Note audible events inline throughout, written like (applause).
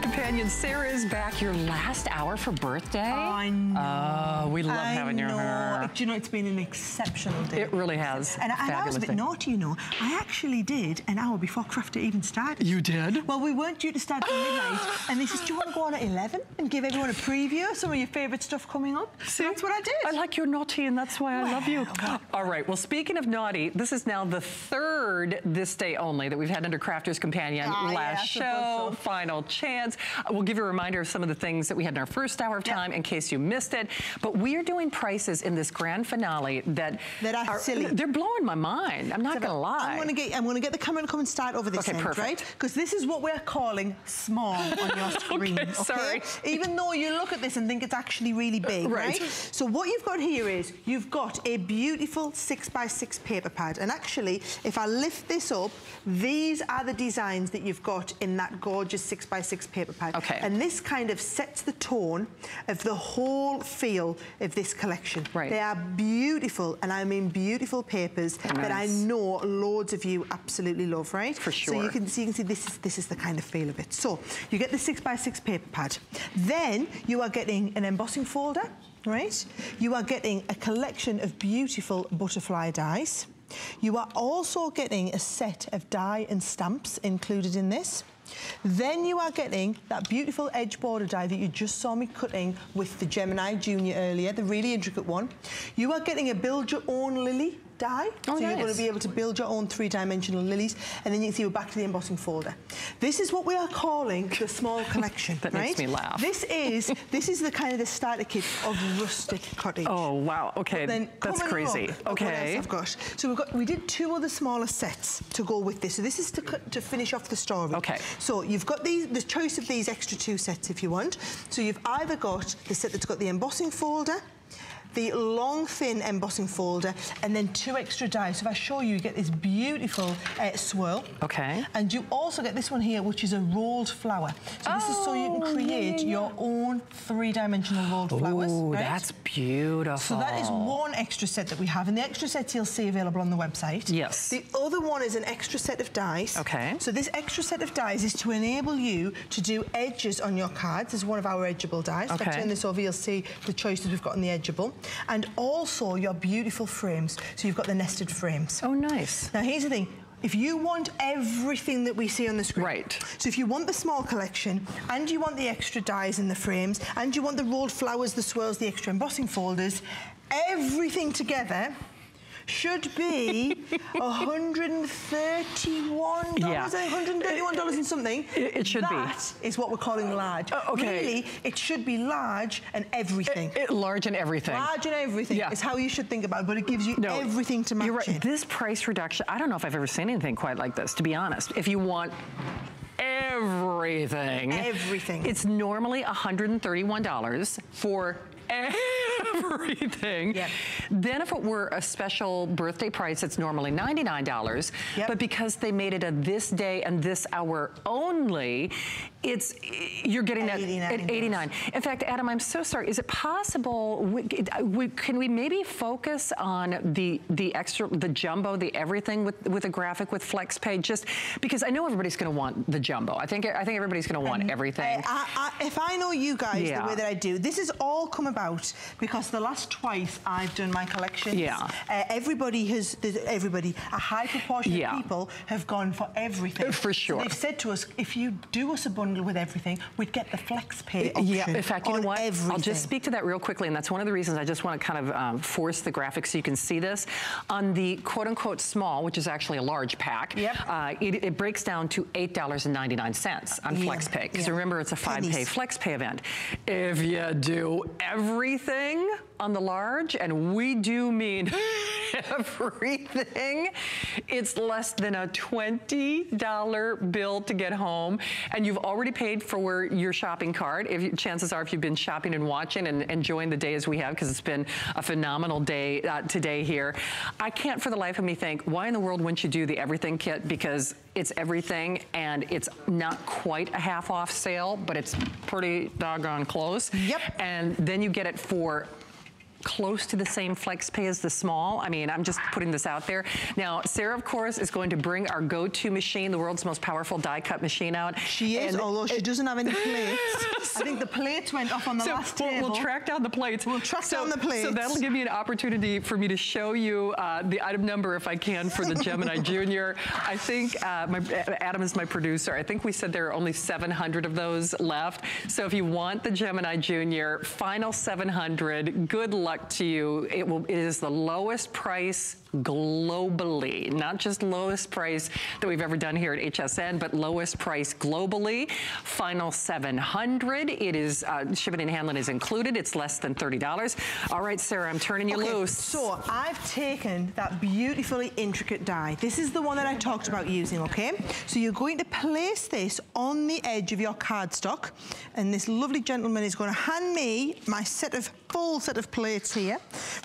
Companion. Sara is back. Your last hour for birthday. I know. Oh, we love I having your know. hair. Do you know, it's been an exceptional day. It really has. And, I- and I was a bit day. naughty, you know. I actually did an hour before Crafter even started. You did? Well, we weren't due to start at midnight, (gasps) and they says, do you want to go on at 11 and give everyone a preview of some of your favourite stuff coming up? So that's what I did. I like your naughty, and that's why I love you. Well. All right. Well, speaking of naughty, this is now the third this day only that we've had under Crafter's Companion. Ah, Last suppose show, so. final chance. Uh, We'll give you a reminder of some of the things that we had in our first hour of Yep. time in case you missed it. But we are doing prices in this grand finale that That are silly. They're blowing my mind. I'm not So gonna lie. I'm going to get I'm going to get the camera to come and start over this Okay, end, perfect. right? Because this is what we're calling small on your (laughs) screen. Okay, sorry. Even though you look at this and think it's actually really big, Right. right? So what you've got here is you've got a beautiful six by six paper pad, and actually, if I lift this up, these are the designs that you've got in that gorgeous six by six paper pad. Okay. And this kind of sets the tone of the whole feel of this collection. Right. They are beautiful, and I mean beautiful papers that I know loads of you absolutely love, right? For sure. So you can see, you can see this is this is the kind of feel of it. So you get the six by six paper pad. Then you are getting an embossing folder, right? You are getting a collection of beautiful butterfly dies. You are also getting a set of die and stamps included in this. Then you are getting that beautiful edge border die that you just saw me cutting with the Gemini Junior earlier, the really intricate one. You are getting a build your own lily die. Oh, so you're going to be able to build your own three-dimensional lilies. And then you can see we're back to the embossing folder. This is what we are calling the small (laughs) collection, That right? makes me laugh. This is, this is the kind of the starter kit of rustic cottage. Oh, wow. Okay, Then that's crazy. Okay. I've got. So we've got we did two other smaller sets to go with this. So this is to to finish off the story. Okay. So you've got these the choice of these extra two sets if you want. So you've either got the set that's got the embossing folder. The long, thin embossing folder, and then two extra dies. So if I show you, you get this beautiful uh, swirl. Okay. And you also get this one here, which is a rolled flower. So this is so you Oh, can create yeah, yeah. your own three-dimensional rolled flowers. Ooh, right? that's beautiful. So that is one extra set that we have, and the extra set you'll see available on the website. Yes. The other one is an extra set of dies. Okay. So this extra set of dies is to enable you to do edges on your cards. This is one of our edgeable dies. If Okay. I turn this over, you'll see the choices we've got in the edgeable. And also your beautiful frames. So you've got the nested frames. Oh, nice. Now here's the thing. If you want everything that we see on the screen, Right. so if you want the small collection, and you want the extra dies in the frames, and you want the rolled flowers, the swirls, the extra embossing folders, everything together should be $131, (laughs) Yeah. I think, $131 and something. It- it should be. That is what we're calling large. Uh, okay. Really, it should be large and everything. It, large and everything. large and everything Yeah. is how you should think about it, but it gives you No, everything to match You're right. it. This price reduction, I don't know if I've ever seen anything quite like this, to be honest. If you want everything. Everything. It's normally $131 for everything. Yep. Then if it were a special birthday price, it's normally $99. Yep. But because they made it a this day and this hour only, it's you're getting that at $89. 89. In fact, Adam, I'm so sorry. Is it possible? We, we, can we maybe focus on the the extra, the jumbo, the everything with with a graphic with FlexPay? Just because I know everybody's going to want the jumbo. I think I think everybody's going to want everything. I, I, if I know you guys Yeah. the way that I do, this has all come about because the last twice I've done my collections, Yeah. uh, everybody has, everybody, a high proportion Yeah. of people have gone for everything. For sure. So they've said to us, if you do us a bundle with everything, we'd get the flex pay option Yeah, in fact, you know what? Everything. I'll just speak to that real quickly, and that's one of the reasons I just want to kind of um, force the graphic so you can see this. On the quote-unquote small, which is actually a large pack, Yep. uh, it, it breaks down to $8.99 on Yeah, FlexPay. Because yeah. remember, it's a five-pay Pennies. FlexPay event. If you do everything on the large, and we do mean (laughs) everything, it's less than a $20 bill to get home, and you've already paid for your shopping cart. If you, chances are, if you've been shopping and watching and enjoying the day as we have, because it's been a phenomenal day uh, today here, I can't for the life of me think, why in the world wouldn't you do the everything kit? Because it's everything, and it's not quite a half off sale, but it's pretty doggone close. Yep. And then you get it for close to the same flex pay as the small. I mean, I'm just putting this out there. Now, Sara, of course, is going to bring our go-to machine, the world's most powerful die cut machine out. She is, And- although she doesn't have any (laughs) plates. I think the plates went off on the so last we'll, table. we'll track down the plates. We'll track so, down the plates. So that'll give me an opportunity for me to show you uh, the item number, if I can, for the Gemini (laughs) Junior. I think uh, my, Adam is my producer. I think we said there are only 700 of those left. So if you want the Gemini Junior, final 700. Good luck to you. It will. It is the lowest price globally, not just lowest price that we've ever done here at HSN, but lowest price globally. Final 700. It is uh, shipping and handling is included. It's less than $30. All right, Sara, I'm turning you Okay, loose. So I've taken that beautifully intricate die. This is the one that I talked about using, okay? So you're going to place this on the edge of your cardstock, and this lovely gentleman is going to hand me my set of full set of plates here.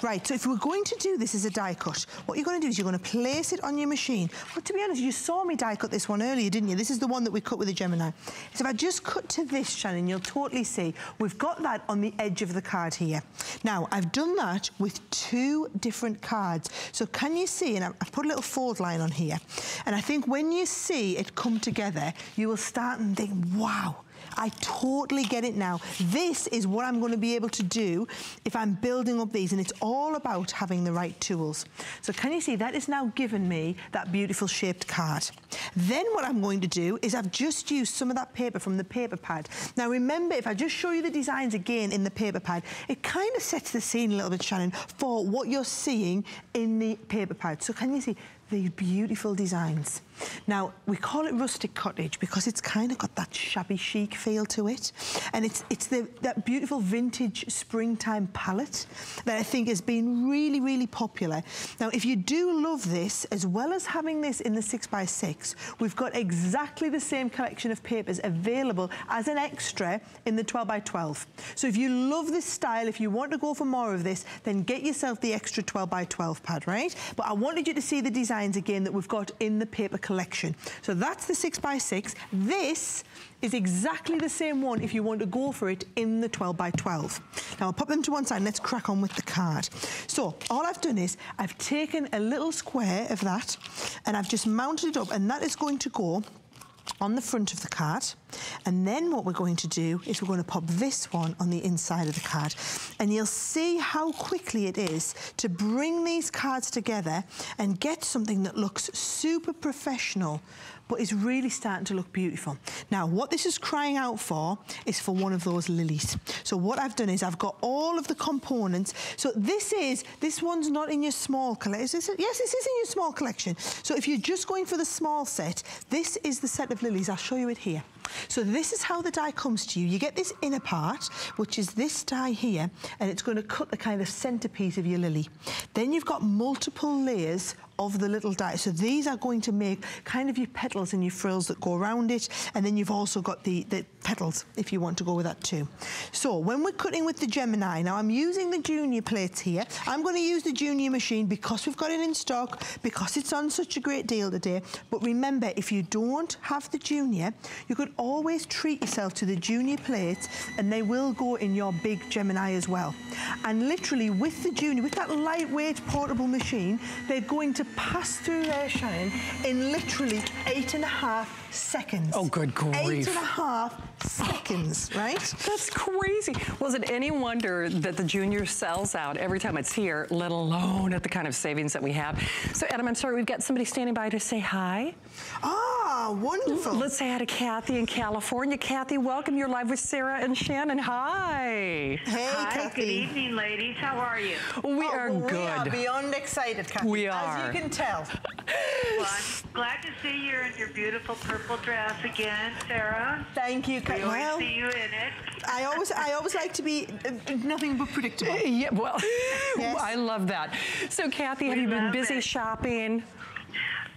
Right, so if we're going to do this as a die cut, what you're going to do is you're going to place it on your machine. Well, to be honest, you saw me die cut this one earlier, didn't you? This is the one that we cut with the Gemini. So if I just cut to this, Shannon, you'll totally see we've got that on the edge of the card here. Now, I've done that with two different cards. So can you see, and I've put a little fold line on here, and I think when you see it come together, you will start and think, wow, I totally get it now. This is what I'm going to be able to do if I'm building up these, and it's all about having the right tools. So can you see that is now given me that beautiful shaped card. Then what I'm going to do is I've just used some of that paper from the paper pad. Now remember, if I just show you the designs again in the paper pad, it kind of sets the scene a little bit, Shannon, for what you're seeing in the paper pad. So can you see? these beautiful designs. Now, we call it rustic cottage because it's kind of got that shabby chic feel to it. And it's, it's the, that beautiful vintage springtime palette that I think has been really, really popular. Now, if you do love this, as well as having this in the 6x6, we've got exactly the same collection of papers available as an extra in the 12x12. So if you love this style, if you want to go for more of this, then get yourself the extra 12x12 pad, right? But I wanted you to see the designs again that we've got in the paper collection. So that's the 6x6. This is exactly the same one if you want to go for it in the 12 by 12. Now I'll pop them to one side and let's crack on with the card. So all I've done is I've taken a little square of that and I've just mounted it up and that is going to go on the front of the card. And then what we're going to do is we're going to pop this one on the inside of the card. And you'll see how quickly it is to bring these cards together and get something that looks super professional but is really starting to look beautiful. Now, what this is crying out for is for one of those lilies. So what I've done is I've got all of the components. So this is, this one's not in your small collection. Yes, this is in your small collection. So if you're just going for the small set, this is the set of lilies. I'll show you it here. So this is how the die comes to you. You get this inner part, which is this die here, and it's going to cut the kind of centerpiece of your lily. Then you've got multiple layers of the little die. So these are going to make kind of your petals and your frills that go around it. And then you've also got the, the petals, if you want to go with that too. So when we're cutting with the Gemini, now I'm using the junior plates here. I'm going to use the junior machine because we've got it in stock, because it's on such a great deal today. But remember, if you don't have the junior, you could always treat yourself to the junior plates and they will go in your big Gemini as well. And literally with the junior, with that lightweight portable machine, they're going to pass through there, Shannon, in literally eight and a half seconds. Oh, good Eight grief. and a half seconds, (laughs) right? That's crazy. Was it any wonder that the junior sells out every time it's here, let alone at the kind of savings that we have? So, Adam, I'm sorry, we've got somebody standing by to say hi. Ah, wonderful. Let's say hi to Kathy in California. Kathy, welcome. You're live with Sara and Shannon. Hi. Hey, Hi, Kathy. good evening, ladies. How are you? We Oh, are well, good. We are beyond excited, Kathy. We are. As are. you can tell. Well, I'm glad to see you in your beautiful purple dress again, Sara. Thank you, We Kathy. always Well, see you in it. I always, I always like to be uh, nothing but predictable. Yeah, well, (laughs) Yes. I love that. So, Kathy, have We you been busy it. shopping?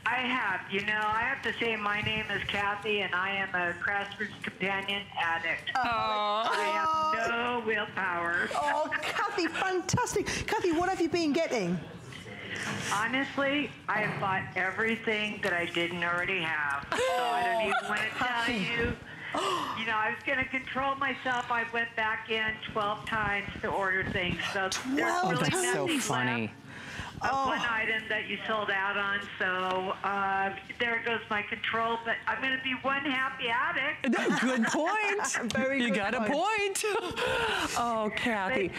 I have. You know, I have to say my name is Kathy, and I am a Craftsman's Companion addict. Oh. I have oh. no willpower. Oh, Kathy, fantastic. Kathy, what have you been getting? Honestly, I have bought everything that I didn't already have. So I don't even oh, want to tell you you know, I was going to control myself. I went back in 12 times to order things. So there's 12 Oh, really that's so funny. left of one item that you sold out on. So uh, there goes my control. But I'm going to be one happy addict. (laughs) Good point. (laughs) Very you good got a point. (laughs) oh, Kathy.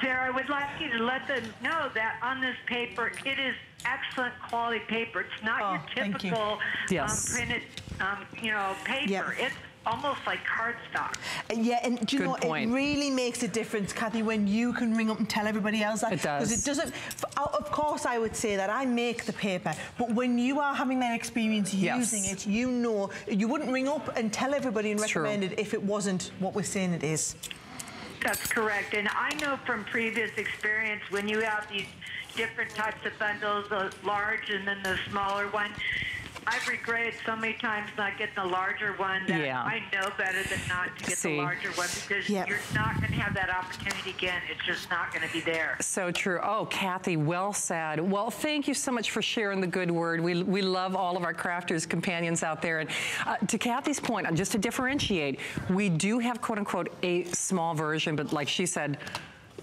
Sara, I would like you to let them know that on this paper, it is excellent quality paper. It's not Oh, your thank you. typical Yes. um, printed, um, you know, paper. Yeah. It's almost like cardstock. Uh, yeah, and do you Good know point. It really makes a difference, Kathy, when you can ring up and tell everybody else that. It does. Because it doesn't. f- Of of course, I would say that I make the paper, but when you are having that experience Yes. using it, you know you wouldn't ring up and tell everybody and It's true. recommend it if it wasn't what we're saying it is. That's correct. And I know from previous experience when you have these different types of bundles, the large and then the smaller one, I've regretted so many times not getting the larger one that Yeah. I know better than not to get See. the larger one because Yep. you're not going to have that opportunity again. It's just not going to be there. So true. Oh, Kathy, well said. Well, thank you so much for sharing the good word. We, we love all of our crafters, companions out there. And uh, to Kathy's point, just to differentiate, we do have quote unquote a small version, but like she said,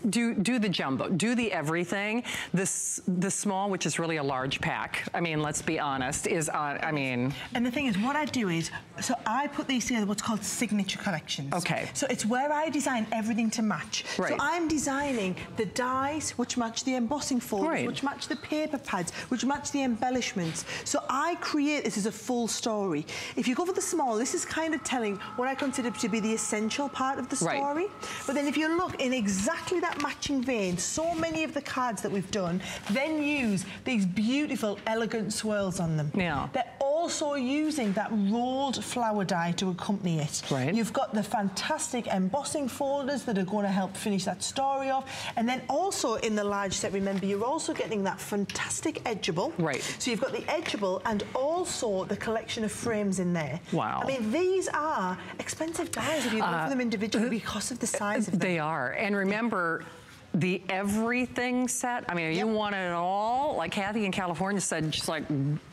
do do the jumbo, do the everything. This the small, which is really a large pack. I mean, let's be honest, is on. I mean, And the thing is, what I do is, so I put these together, what's called signature collections. Okay. So it's where I design everything to match. Right. So I'm designing the dies, which match the embossing folders, Right. which match the paper pads, which match the embellishments. So I create this as a full story. If you go for the small, this is kind of telling what I consider to be the essential part of the story. Right. But then if you look in exactly that matching vein, so many of the cards that we've done then use these beautiful, elegant swirls on them. Yeah. They're also using that rolled flower die to accompany it. Right. You've got the fantastic embossing folders that are going to help finish that story off. And then also in the large set, remember, you're also getting that fantastic edgeable. Right. So you've got the edgeable and also the collection of frames in there. Wow. I mean, these are expensive dies if you uh, go for them individually because of the size of (laughs) them. They are. And remember, the everything set, I mean, if you want it all, like Kathy in California said, she's like,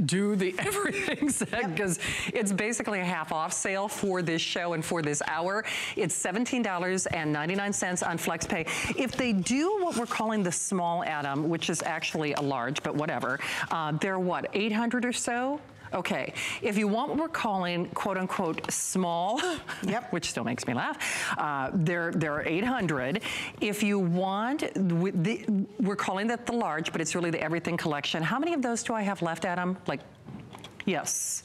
do the (laughs) everything set because it's basically a half off sale for this show and for this hour. It's $17.99 on FlexPay. If they do what we're calling the small Adam, which is actually a large, but whatever, uh, they're what, 800 or so? Okay, if you want what we're calling quote unquote small, Yep. (laughs) which still makes me laugh, uh, there, there are 800. If you want, with the, we're calling that the large, but it's really the everything collection. How many of those do I have left, Adam? Like, yes.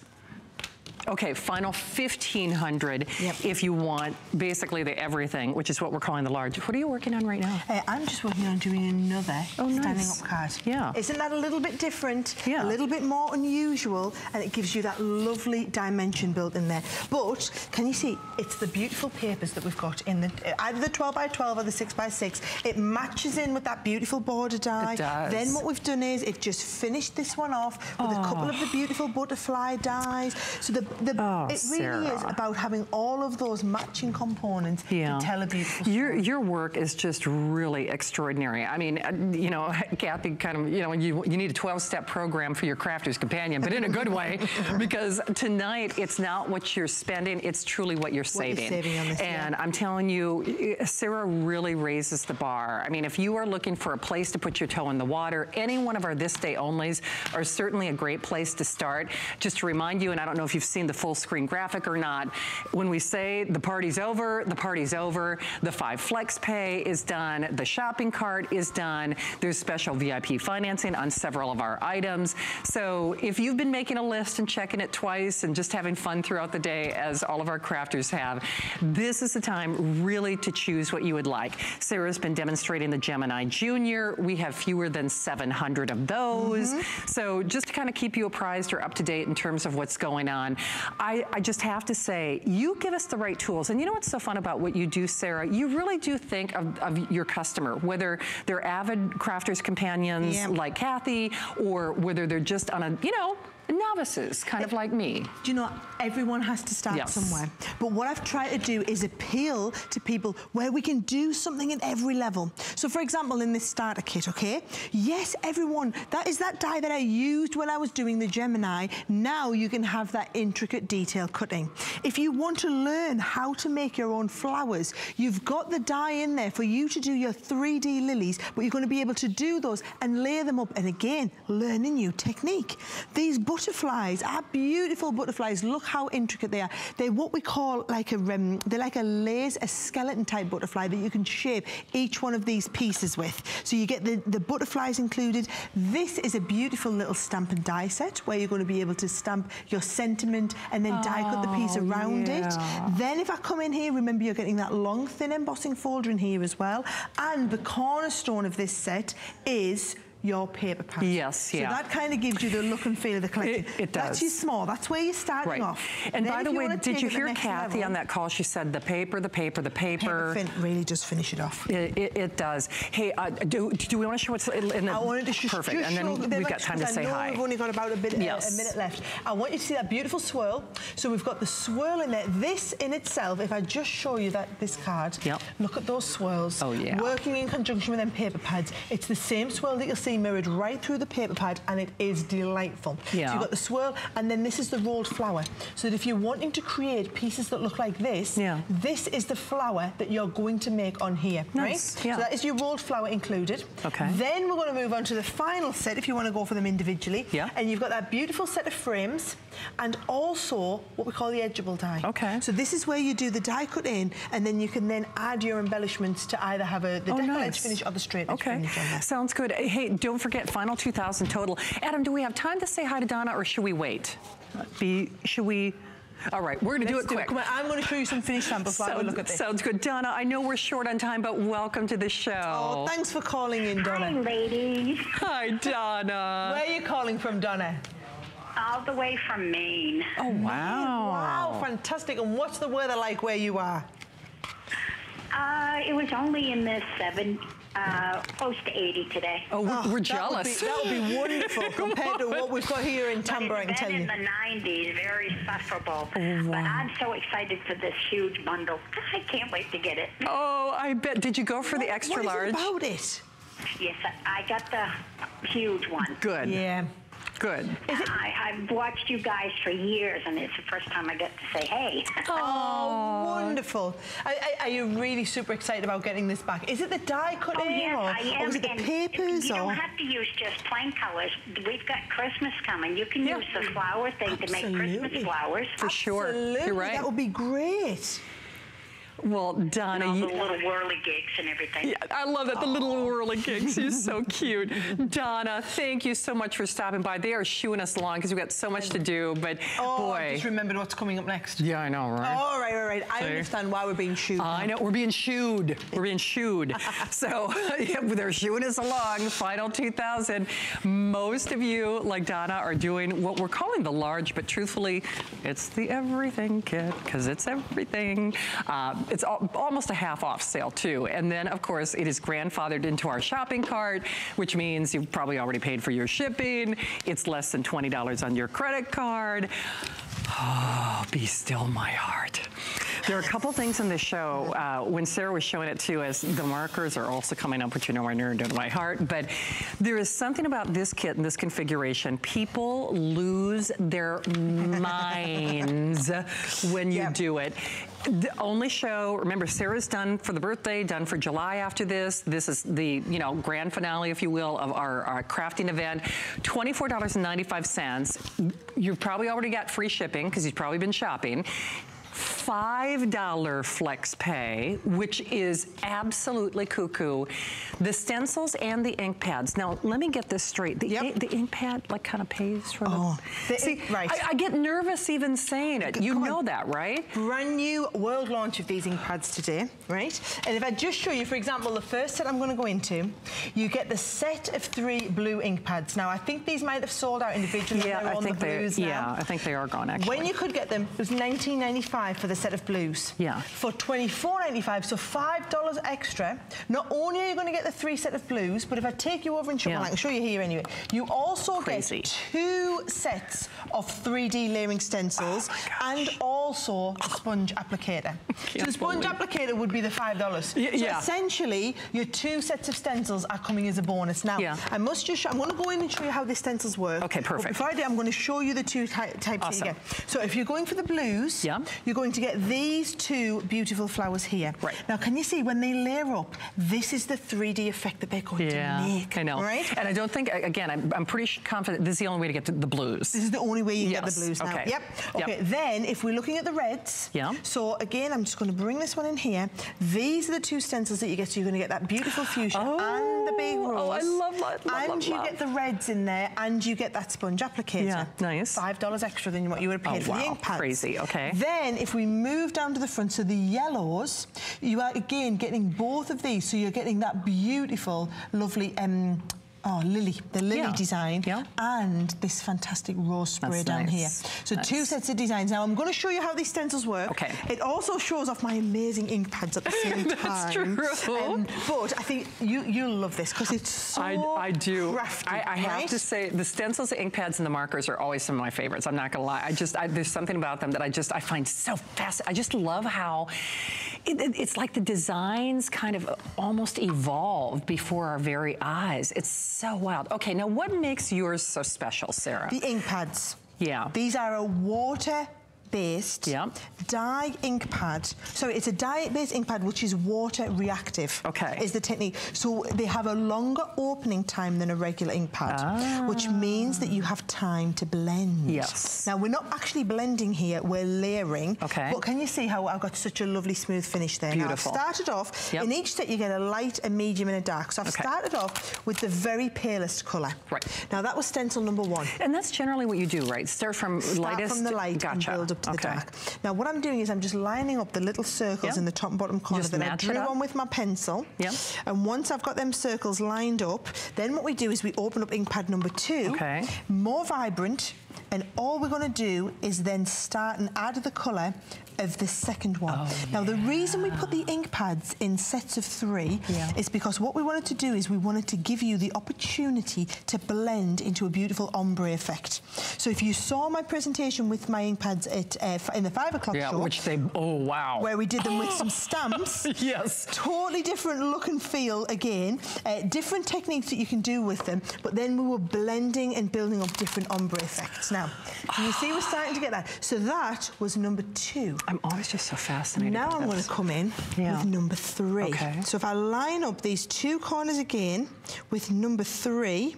Okay, final 1,500 Yep. if you want basically the everything, which is what we're calling the large. What are you working on right now? Uh, I'm just working on doing another Oh, nice. standing up card. Yeah. Isn't that a little bit different? Yeah. A little bit more unusual, and it gives you that lovely dimension built in there. But can you see? It's the beautiful papers that we've got in the uh, either the 12 by 12 or the 6 by 6. It matches in with that beautiful border die. It does. Then what we've done is it just finished this one off with a couple of the beautiful butterfly dies. So the, the Oh, it really is about having all of those matching components Yeah. to tell a beautiful Your your work is just really extraordinary. I mean, uh, you know, (laughs) Kathy kind of, you know, you you need a 12-step program for your crafter's companion, but in a good way, (laughs) because tonight it's not what you're spending, it's truly what you're saving. What you're saving. this, yeah. and I'm telling you, Sara really raises the bar. I mean, if you are looking for a place to put your toe in the water, any one of our this day onlys are certainly a great place to start. Just to remind you, and I don't know if you've seen the full screen graphic or not, when we say the party's over, the party's over. The five flex pay is done. The shopping cart is done. There's special VIP financing on several of our items. So if you've been making a list and checking it twice and just having fun throughout the day, as all of our crafters have, this is the time really to choose what you would like. Sara's been demonstrating the Gemini Junior. We have fewer than 700 of those. Mm-hmm. So just to kind of keep you apprised or up to date in terms of what's going on, I, I just have to say, you give us the right tools. And you know what's so fun about what you do, Sara? You really do think of, of your customer, whether they're avid crafters companions Yeah. like Kathy, or whether they're just on a, you know, novices, kind of like me. Do you know, everyone has to start Yes. somewhere. But what I've tried to do is appeal to people where we can do something at every level. So for example, in this starter kit, okay? Yes, everyone, that is that die that I used when I was doing the Gemini. Now you can have that intricate detail cutting. If you want to learn how to make your own flowers, you've got the die in there for you to do your 3D lilies, but you're going to be able to do those and layer them up. And again, learn a new technique. These butterflies are beautiful butterflies. Look how intricate they are. They're what we call like a, um, they're like a laser, a skeleton type butterfly that you can shape each one of these pieces with. So you get the, the butterflies included. This is a beautiful little stamp and die set where you're going to be able to stamp your sentiment and then die cut the piece Oh, around yeah. it. Then if I come in here, remember you're getting that long thin embossing folder in here as well. And the cornerstone of this set is your paper pad. Yes, yeah. So that kind of gives you the look and feel of the (laughs) collection. It- it That's does. your small. That's where you're starting Right. off. And Then by the way, did you hear Kathy level, on that call? She said the paper, the paper, the Paper paper. really does finish it off. It, it, it does. Hey, uh, do, do we want to show what's in the... I wanted to just, Perfect, just and then we've got time to say hi. we've only got about a, bit, a- Yes. a minute left. I want you to see that beautiful swirl. So we've got the swirl in there. This in itself, if I just show you that this card, Yep. look at those swirls. Oh, yeah. Working in conjunction with them paper pads. It's the same swirl that you'll see mirrored right through the paper pad and it is delightful. So Yeah. you've got the swirl and then this is the rolled flower. So that if you're wanting to create pieces that look like this, Yeah. this is the flower that you're going to make on here, Nice, right? yeah. So that is your rolled flower included. Okay. Then we're going to move on to the final set if you want to go for them individually. Yeah. And you've got that beautiful set of frames and also what we call the edgeable die. Okay. So this is where you do the die cut in and then you can then add your embellishments to either have a, the Oh, decal nice. edge finish or the straight edge Okay, finish on sounds good. Hey, don't forget, final 2,000 total. Adam, do we have time to say hi to Donna, or should we wait? Be, should we? All right, we're going to do Let's it quick. Come on, I'm going to show you some finished samples while we Sounds, look at this. sounds good. Donna, I know we're short on time, but welcome to the show. Oh, thanks for calling in, Donna. Hi, Donna. ladies. Hi, Donna. Where are you calling from, Donna? All the way from Maine. Oh, wow. Wow, fantastic. And what's the weather like where you are? Uh, it was only in the seven, uh, close to 80 today. Oh, we're, Oh, we're that would jealous. be- That would be, (laughs) wonderful compared to what we've got here in But Tampa Bay, I can it's tell been you. in the 90s, very sufferable. Oh, But I'm so excited for this huge bundle. (laughs) I can't wait to get it. Oh, I bet. Did you go for the What- extra what is large? it about it? Yes, I I got the huge one. Good. Yeah. Good. I, I've watched you guys for years, and it's the first time I get to say hey. Oh, wonderful. Are, are- are you really super excited about getting this back? Is it the die Oh, cutting yes, or, I am. or is it the and papers You or? don't have to use just plain colors. We've got Christmas coming. You can Yeah. use the flower thing to make Christmas flowers. For sure. Absolutely, You're right. That would be great. Well, Donna, all the little whirly gigs and everything. Yeah, I love that. The little whirly gigs. He's so (laughs) cute. Donna, thank you so much for stopping by. They are shooing us along because we've got so much to do, but Oh, boy. I just remembered what's coming up next. yeah, I know, right? All right, all right. I See? understand why we're being shooed. I know, we're being shooed. We're being shooed. (laughs) so (laughs) yeah, they're shooing us along. Final 2000. Most of you, like Donna, are doing what we're calling the large, but truthfully, it's the everything kit because it's everything. Uh, it's al- almost a half off sale too. And then, of course, it is grandfathered into our shopping cart, which means you've probably already paid for your shipping. It's less than $20 on your credit card. Oh, be still my heart. There are a couple things in this show. Uh, when Sara was showing it to us, the markers are also coming up, which you know are near and dear to my heart. But there is something about this kit and this configuration. People lose their (laughs) minds when you Yep. do it. The only show, remember, Sara's done for the birthday, done for July after this. This is the, you know, grand finale, if you will, of our, our crafting event. $24.95. You've probably already got free shipping because you've probably been shopping. $5 flex pay, which is absolutely cuckoo. The stencils and the ink pads. Now, let me get this straight. The, Yep. ink, the ink pad like kind of pays for Oh, the, the See, right. I, I get nervous even saying it. You Come on. know that, right? Brand new world launch of these ink pads today, right? And if I just show you, for example, the first set I'm going to go into, you get the set of three blue ink pads. Now, I think these might have sold out individually. Yeah, I think the they. blues Yeah. I think they are gone actually. When you could get them, it was 19.95 for the set of blues. Yeah. For $24.95, so $5 extra, not only are you going to get the three set of blues, but if I take you over and show, Yeah. well, I can show you here anyway, you also Crazy. get two sets of 3D layering stencils and also a sponge applicator. (laughs) so the sponge applicator would be the $5. Y- so yeah. essentially, your two sets of stencils are coming as a bonus. Now, Yeah. I must just show, I'm going to go in and show you how the stencils work. Okay, But perfect. before I do, I'm going to show you the two ty- types Awesome. that you get. So if you're going for the blues, Yeah. you're going to get these two beautiful flowers here. Right. Now, can you see when they layer up, this is the 3D effect that they're going Yeah, to make. I know. Right? And I don't think, again, I'm, I'm pretty confident this is the only way to get to the blues. This is the only way you get the blues now. okay. Yep. Yep. Okay, then if we're looking at the reds, Yeah. so again, I'm just going to bring this one in here. These are the two stencils that you get. So you're going to get that beautiful fuchsia and the oh, big rose. Oh, I love, love, love, And love, you love. get the reds in there and you get that sponge applicator. Yeah, nice. $5 extra than what you would have paid Oh, for the wow, ink pads. crazy, okay. Then if we move down to the front, so the yellows, you are again getting both of these. So you're getting that beautiful, lovely um, Oh, lily, the lily Yeah, design, yeah. and this fantastic rose spray That's down nice. here. So two sets of designs. Now I'm going to show you how these stencils work. Okay. It also shows off my amazing ink pads at the (laughs) same That's time. true. Um, but I think you you'll love this because it's so I, I do. crafty, I, I have to say, the stencils, the ink pads, and the markers are always some of my favorites. I'm not gonna lie. I just, I, there's something about them that I just, I find so fascinating. I just love how it, it- it's like the designs kind of almost evolved before our very eyes. It's so wild. Okay, now what makes yours so special, Sara? The ink pads. Yeah. These are a water based Yeah. dye ink pad. So it's a dye based ink pad which is water reactive. Okay. Is the technique. So they have a longer opening time than a regular ink pad, which ah. means that you have time to blend. Yes. Now we're not actually blending here, we're layering. Okay. But can you see how I've got such a lovely smooth finish there? Beautiful. Now I've started off, Yep. in each set you get a light, a medium and a dark. So I've Okay. started off with the very palest colour. Right. Now that was stencil number one. and that's generally what you do, right? Start from Start lightest. from the light gotcha. and build up to the dark. Now what I'm doing is I'm just lining up the little circles Yep. in the top and bottom corner Just that I drew on with my pencil. Yep. And once I've got them circles lined up, then what we do is we open up ink pad number two. Okay. More vibrant. And all we're going to do is then start and add the colour of the second one. Oh, now, the reason we put the ink pads in sets of three Yeah. is because what we wanted to do is we wanted to give you the opportunity to blend into a beautiful ombre effect. So if you saw my presentation with my ink pads at, uh, in the five o'clock Yeah, show, which they, oh, wow. where we did them with some (gasps) stamps, yes. totally different look and feel again, uh, different techniques that you can do with them, but then we were blending and building up different ombre effects. Now, can you see we're starting to get that? So that was number two. I'm always just so fascinated. Now I'm going to come in Yeah. with number three. Okay. So if I line up these two corners again with number three,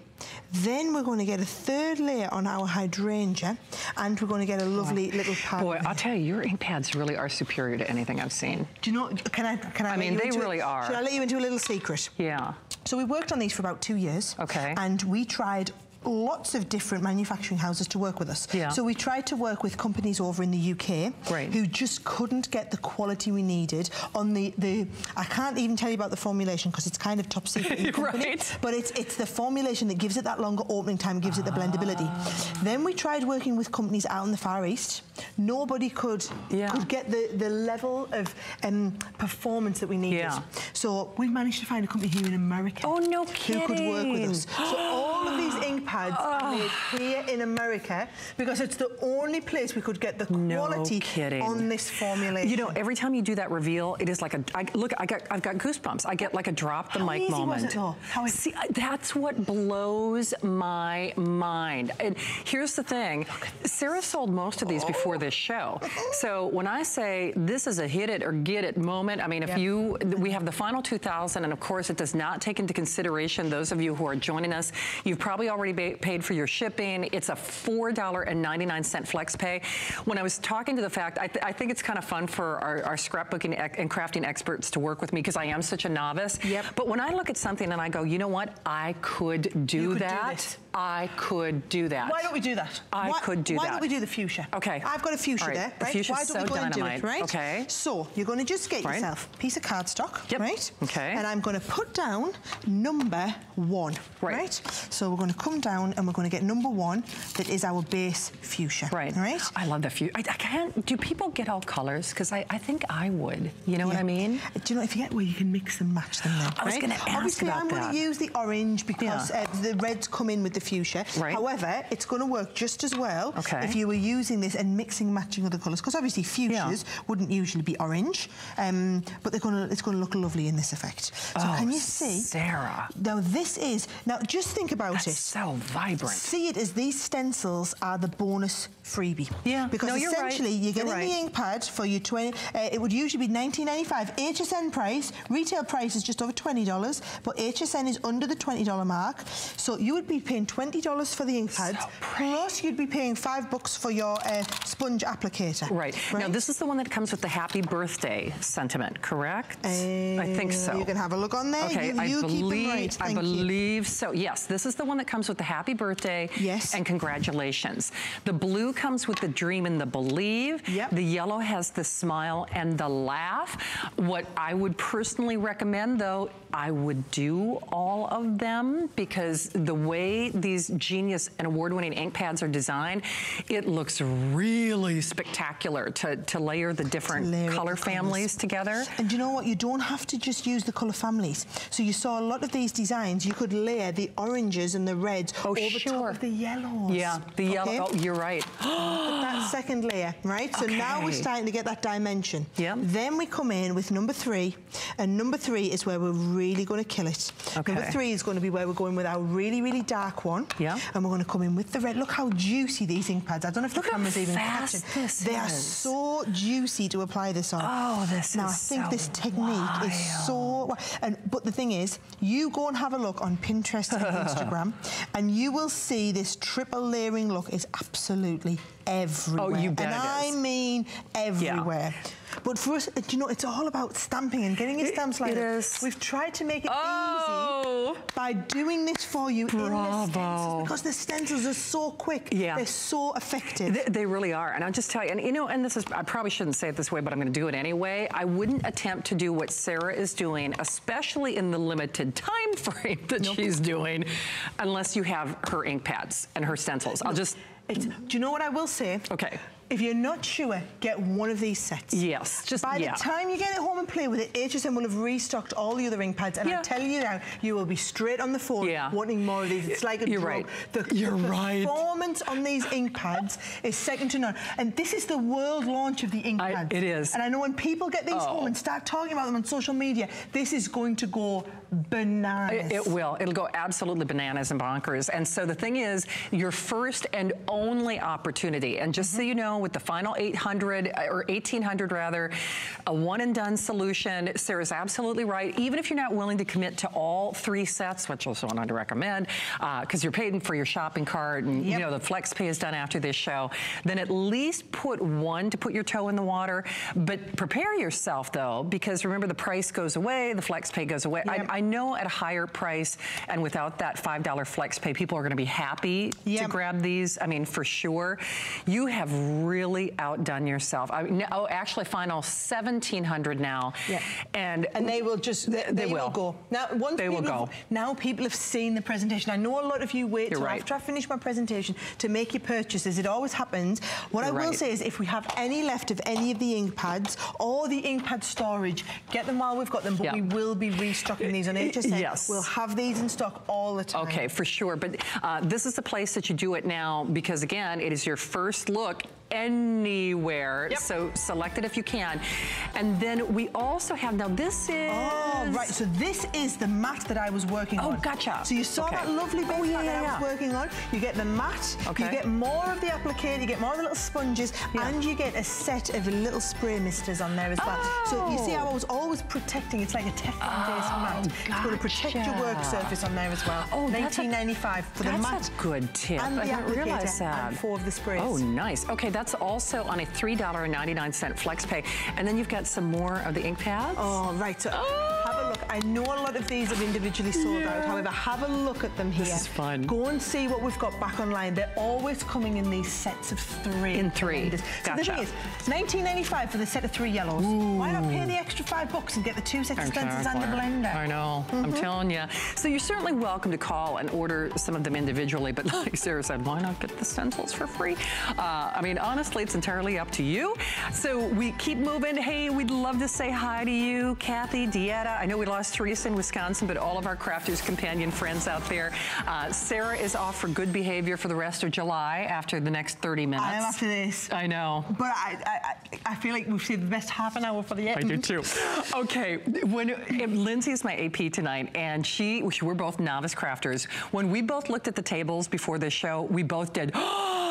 then we're going to get a third layer on our hydrangea, and we're going to get a lovely little pad. Boy, I'll tell you, your ink pads really are superior to anything I've seen. Do you know? Can I? Can I? I mean, they into a- really are. Should I let you into a little secret? Yeah. So we worked on these for about two years. Okay. And we tried lots of different manufacturing houses to work with us. Yeah. So we tried to work with companies over in the UK Right. who just couldn't get the quality we needed on the, the I can't even tell you about the formulation because it's kind of top secret (laughs) company. Right. But it's it's the formulation that gives it that longer opening time, gives it the blendability. Ah. Then we tried working with companies out in the Far East. Nobody could Yeah. could get the, the level of um, performance that we needed. Yeah. So we managed to find a company here in America Oh, no who could work with us. So all of these ink pads (gasps) are made here in America because it's the only place we could get the No quality kidding. on this formulation. You know, every time you do that reveal, it is like a I, look. I got I've got goosebumps. I get like a drop the How mic moment. it, though? How easy- See, that's what blows my mind. And here's the thing: Sara sold most of these before this show. So when I say this is a hit it or get it moment, I mean if Yep. you we have the final 2,000, and of course it does not take into consideration those of you who are joining us. You've probably already paid for your shipping. It's a four dollar and 99 cent flex pay. When I was talking to the fact, I, th- I think it's kind of fun for our, our scrapbooking and crafting experts to work with me because I am such a novice. Yep. But when I look at something and I go, you know what, I could do You could do that. I could do that. Why don't we do that? I why, could do why that. Why don't we do the fuchsia? Okay. I've got a fuchsia right. there, The right? fuchsia's why don't so we go and do dynamite. it, right? Okay. So you're going to just get Right. yourself a piece of cardstock, Yep. right? Okay. And I'm going to put down number one, Right. right? So we're going to come down and we're going to get number one that is our base fuchsia, Right. Right? I love the fuchsia. I, I can't, do people get all colors? Because I, I think I would. You know what I mean? Uh, Do you know, if you get where you can mix and match them then, I was going to ask Obviously, about I'm going to use the orange because Yeah. uh, the reds come in with the fuchsia. Right. However, it's going to work just as well Okay. if you were using this and mixing, matching other colours. Because obviously, fuchsias wouldn't usually be orange, um, but they're going to, it's going to look lovely in this effect. So Oh, can you see? Sara. Now, this is, now just think about That's it. so vibrant. See it as these stencils are the bonus freebie. Yeah, Because no, you're right. essentially you're You're getting right. the ink pad for your 20. Uh, it would usually be 19.95 HSN price. Retail price is just over twenty dollars, but HSN is under the twenty dollar mark. So you would be paying twenty dollars for the ink pads, So plus you'd be paying five bucks for your uh, sponge applicator. Right. Now, this is the one that comes with the happy birthday sentiment, correct? I think Uh, so. You can have a look on there. Okay, you, I you keep believe right. I Thank you. believe so. Yes, this is the one that comes with the happy birthday. Yes. And congratulations. The blue comes with the dream and the believe. Yep. The yellow has the smile and the laugh. What I would personally recommend though, I would do all of them because the way these genius and award-winning ink pads are designed, it looks really spectacular to, to layer the different layer color colours. families together. And you know what? You don't have to just use the colour families. So you saw a lot of these designs, you could layer the oranges and the reds Oh, over sure. top of the yellows. Yeah, the yellow, Okay? oh, you're right. (gasps) That second layer, right? So now we're starting to get that dimension. Yep. Then we come in with number three, and number three is where we're really going to kill it. Okay. Number three is going to be where we're going with our really, really dark one. Yeah. And we're going to come in with the red. Look how juicy these ink pads. I don't know if Look the camera's even catching. this They are so juicy to apply this on. Oh, this now, is I think so this technique is so. And but the thing is, you go and have a look on Pinterest and (laughs) Instagram, and you will see this triple layering look is absolutely everywhere. Oh, you bet And I mean everywhere. Yeah. But for us, you know, it's all about stamping and getting your stamps like it is. We've tried to make it Oh. easy by doing this for you in the Bravo. stencils because the stencils are so quick. Yeah. They're so effective. They, they really are, and I'll just tell you, and you know, and this is, I probably shouldn't say it this way, but I'm going to do it anyway. I wouldn't attempt to do what Sara is doing, especially in the limited time (laughs) frame that she's doing, unless you have her ink pads and her stencils. I'll just, It's, do you know what I will say? okay. If you're not sure, get one of these sets. Yes, just By yeah. the time you get it home and play with it, HSN will have restocked all the other ink pads, and Yeah. I'm telling you now, you will be straight on the phone Yeah. wanting more of these. It's like a You're drug. right. The, (laughs) You're the right. performance on these ink pads is second to none. And this is the world launch of the ink I- pads. it is. And I know when people get these Oh. home and oh. start talking about them on social media, this is going to go bananas. It, it will. It'll go absolutely bananas and bonkers. And so the thing is, your first and only opportunity, and just so mm-hmm. you know, with the final 800 uh, or 1800 rather, a one and done solution. Sara's absolutely right. Even if you're not willing to commit to all three sets, which also one I'd recommend, because you're paying for your shopping cart and you know the flex pay is done after this show, then at least put one to put your toe in the water. But prepare yourself though, because remember the price goes away, the flex pay goes away. Yep. I, I know at a higher price and without that $5 flex pay, people are going to be happy to grab these. I mean, for sure. You have really outdone yourself. I mean, oh, actually, final 1700 now. Yeah. And, and they will just they, they will. will. go now once They will go. have- now people have seen the presentation i know a lot of you wait till right. after i finish my presentation to make your purchases it always happens what You're i will right. say is if we have any left of any of the ink pads or the ink pad storage get them while we've got them but Yeah. we will be restocking these on hsn Yes. we'll have these in stock all the time Okay, for sure. But uh, this is the place that you do it now because, again, it is your first look anywhere. Yep. So select it if you can. And then we also have, now this oh, is... Oh, right. So this is the mat that I was working Oh, on. Oh, gotcha. So you saw Okay. that lovely base Oh, yeah, mat that yeah, I was working on. You get the mat, Okay. you get more of the applicator, you get more of the little sponges, and you get a set of little spray misters on there as well. Oh. So you see how I Oh. was always protecting, it's like a Teflon-based oh, mat. It's going to protect your work surface on there as well. Oh, that's a- 1995 for the That's mat. a good tip. And I didn't realize that. and four of the sprays. Oh, nice. Okay, that's also on a $3.99 flex pay. And then you've got some more of the ink pads. Oh, right. A oh, look. I know a lot of these have individually sold out. However, have a look at them here. This is fun. Go and see what we've got back online. They're always coming in these sets of three. In three. So the thing is, it's 19.95 for the set of three yellows. Why not pay the extra five bucks and get the two sets of stencils and the blender? I know. I'm telling you. So you're certainly welcome to call and order some of them individually, but (laughs) like Sara said, why not get the stencils for free? Uh, I mean, honestly, it's entirely up to you. So we keep moving. Hey, we'd love to say hi to you, Kathy, Dieta. I know we lost Teresa in Wisconsin, but all of our Crafters Companion friends out there. Uh, Sara is off for good behavior for the rest of July after the next 30 minutes. I am after this. I know. But I, I, I I feel like we've saved the best half an hour for the end. I do too. (laughs) Okay, when Lindsay is my AP tonight, and she, we're both novice crafters. When we both looked at the tables before this show, we both did. (gasps) (gasps)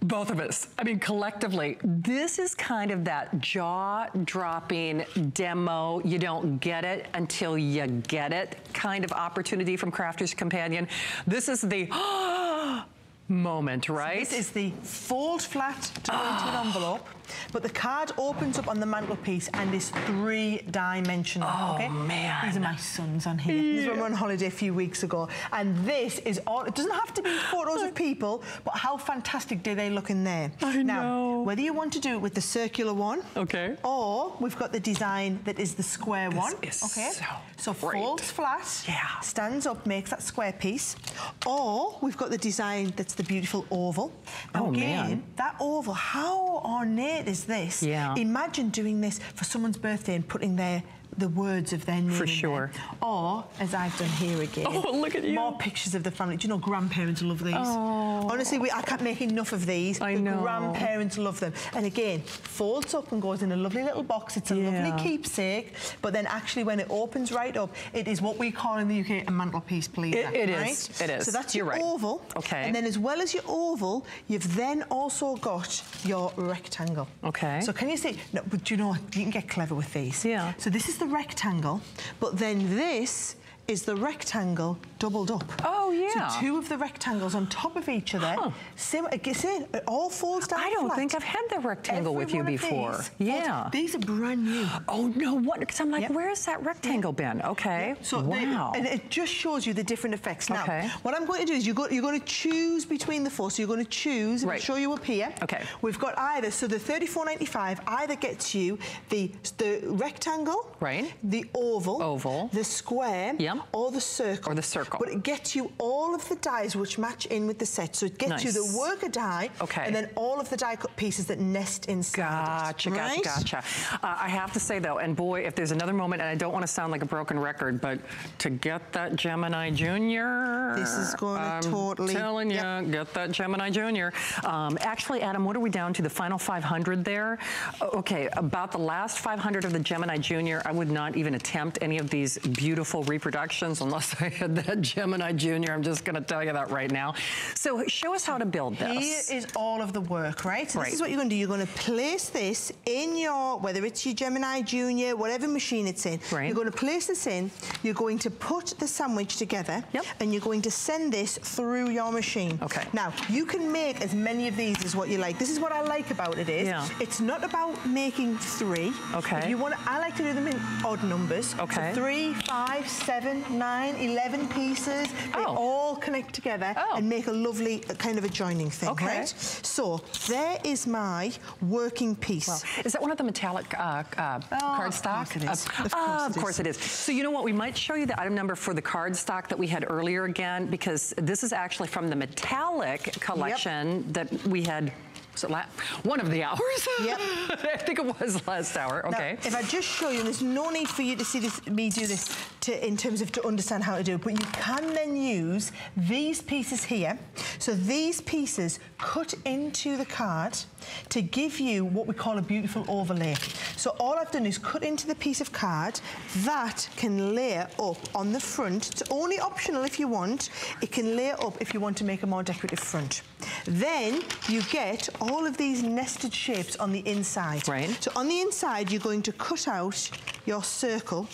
Both of us. I mean, collectively, this is kind of that jaw-dropping demo. You don't get it until you get it kind of opportunity from Crafters Companion. This is the (gasps) (gasps) moment, right? This is the fold flat to go into an envelope, but the card opens up on the mantelpiece and is three-dimensional. Oh, okay? man. These are my sons on here. These were on holiday a few weeks ago, and this is all. It doesn't have to be photos of people, but how fantastic do they look in there? I now, know. whether you want to do it with the circular one, Okay. or we've got the design that is the square one. is okay, so great. folds flat, Yeah. stands up, makes that square piece, or we've got the design that's the beautiful oval. Oh, again, man. that oval, how ornate is this? Yeah. Imagine doing this for someone's birthday and putting their the words of their name For sure. Or, as I've done here again, (laughs) Oh, look at you. more pictures of the family. Do you know grandparents love these? Oh. Honestly, we, I can't make enough of these. I The know. Grandparents love them. And again, folds up and goes in a lovely little box. It's a Yeah. lovely keepsake. But then actually, when it opens right up, it is what we call in the UK a mantelpiece pleaser. It- it is. right? It is. So that's You're your right. oval. Okay. And then as well as your oval, you've then also got your rectangle. Okay. So can you see? No, but do you know what? You can get clever with these. Yeah. So this is the rectangle, but then this is the rectangle doubled up. Oh, yeah. So two of the rectangles on top of each other. Huh. Sim- uh, it see, it all falls down I don't flat. think I've had the rectangle Every with you before. these Yeah. These are brand new. Oh no! What? Because I'm like, Yep. where's that rectangle been? Okay. So they- wow. and it just shows you the different effects. Now, Okay. what I'm going to do is you're going, you're going to choose between the four. So you're going to choose. Right. Show you up here. Okay. We've got either. So the 34.95 either gets you the the rectangle, Right. The oval, Oval. the square, Yep. Or the circle, Or the circle. But it gets you all of the dies which match in with the set. So it gets you the worker die, Okay. and then all of the die cut pieces that nest inside. Gotcha, it, gotcha, right? gotcha. Uh, I have to say though, and boy, if there's another moment, and I don't want to sound like a broken record, but to get that Gemini Junior, This is gonna I'm totally- telling you, yep. get that Gemini Junior. Um, actually, Adam, what are we down to? The final 500 there. Okay, about the last 500 of the Gemini Junior, I would not even attempt any of these beautiful reproductions unless I had that Gemini Junior. I'm just going to tell you that right now. So show us how to build this. Here is all of the work, right? So Right. this is what you're going to do. You're going to place this in your, whether it's your Gemini Junior, whatever machine it's in. Right. You're going to place this in. You're going to put the sandwich together. Yep. And you're going to send this through your machine. Okay. Now, you can make as many of these as what you like. This is what I like about it is, Yeah. it's not about making three. Okay. If you want, I like to do them in odd numbers. Okay. So three, five, seven, nine, eleven pieces. They Oh. all connect together Oh. and make a lovely uh, kind of adjoining thing, Okay. right? So there is my working piece. Well, is that one of the metallic uh, uh, card of stock? course it is. Uh, Of course of it course it is. So you know what? We might show you the item number for the card stock that we had earlier again, because this is actually from the metallic collection that we had. Was it la- one of the hours? Yep. (laughs) I think it was last hour. Now, Okay. if I just show you, there's no need for you to see this, me do this to, in terms of to understand how to do it, but you can then use these pieces here. So these pieces cut into the card to give you what we call a beautiful overlay. So all I've done is cut into the piece of card that can layer up on the front. It's only optional if you want. It can layer up if you want to make a more decorative front. Then you get all of these nested shapes on the inside. Right. So on the inside, you're going to cut out your circle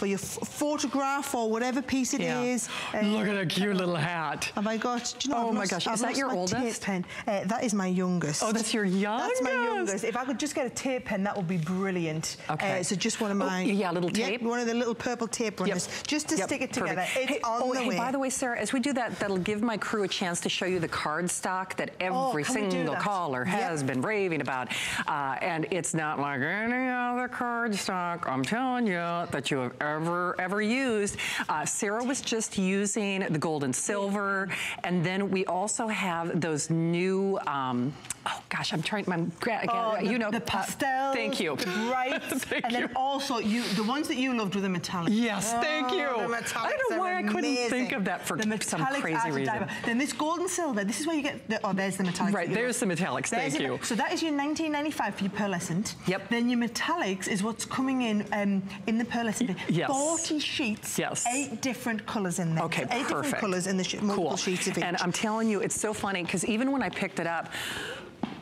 for your photograph or whatever piece it Yeah. is. Uh, Look at a cute little hat. Oh my got? Do you know? Oh I've my lost- gosh, I've is that your oldest? Pen. Uh, that is my youngest. Oh, that's your youngest? That's my youngest. If I could just get a tape pen, that would be brilliant. Okay. Uh, so just one of Oh, my. yeah, little Yep, tape. one of the little purple tape runners, just to Yep, stick it together. perfect. It's Hey, on oh, the hey, way. by the way, Sara, as we do that, that'll give my crew a chance to show you the card stock that Oh, every do single caller Yep. has been raving about. Uh, and it's not like any other card stock, I'm telling you, that you have ever, ever ever used. Uh, Sara was just using the gold and silver. And then we also have those new, um, oh gosh, I'm trying, my, gra- Oh, you the, know. the uh, thank you. the brights, (laughs) Thank and then you. also you, the ones that you loved were the metallics. Yes, thank Oh, you. the I don't know why I couldn't think of that for some crazy are to die reason. for. Then this gold and silver, this is where you get, the, oh, there's the metallics. Right, there's the metallics, There's thank you. So that is your 1995 for your pearlescent. Yep. Then your metallics is what's coming in um, in the pearlescent. yes. 40 sheets. Yes. Eight different colours in there. Okay, eight perfect. different colours in the multiple cool. sheets of each. And I'm telling you, it's so funny because even when I picked it up,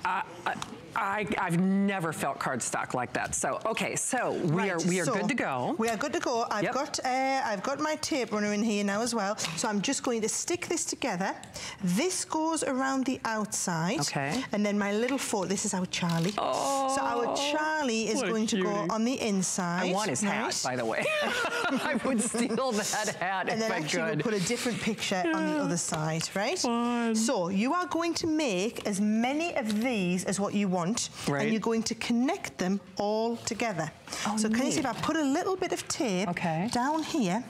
I, I, I, I've never felt cardstock like that. So okay, so we Right, are we are so good to go. We are good to go. I've Yep. got uh, I've got my tape runner in here now as well. So I'm just going to stick this together. This goes around the outside. Okay. And then my little foot. This is our Charlie. Oh, so our Charlie is going to go on the inside. I want his hat, by the way. (laughs) I would steal that hat And if then I actually could. we'll put a different picture on the other side, right? So you are going to make as many of these as what you want, Right. and you're going to connect them all together. Oh, so can you see if I put a little bit of tape Okay. down here,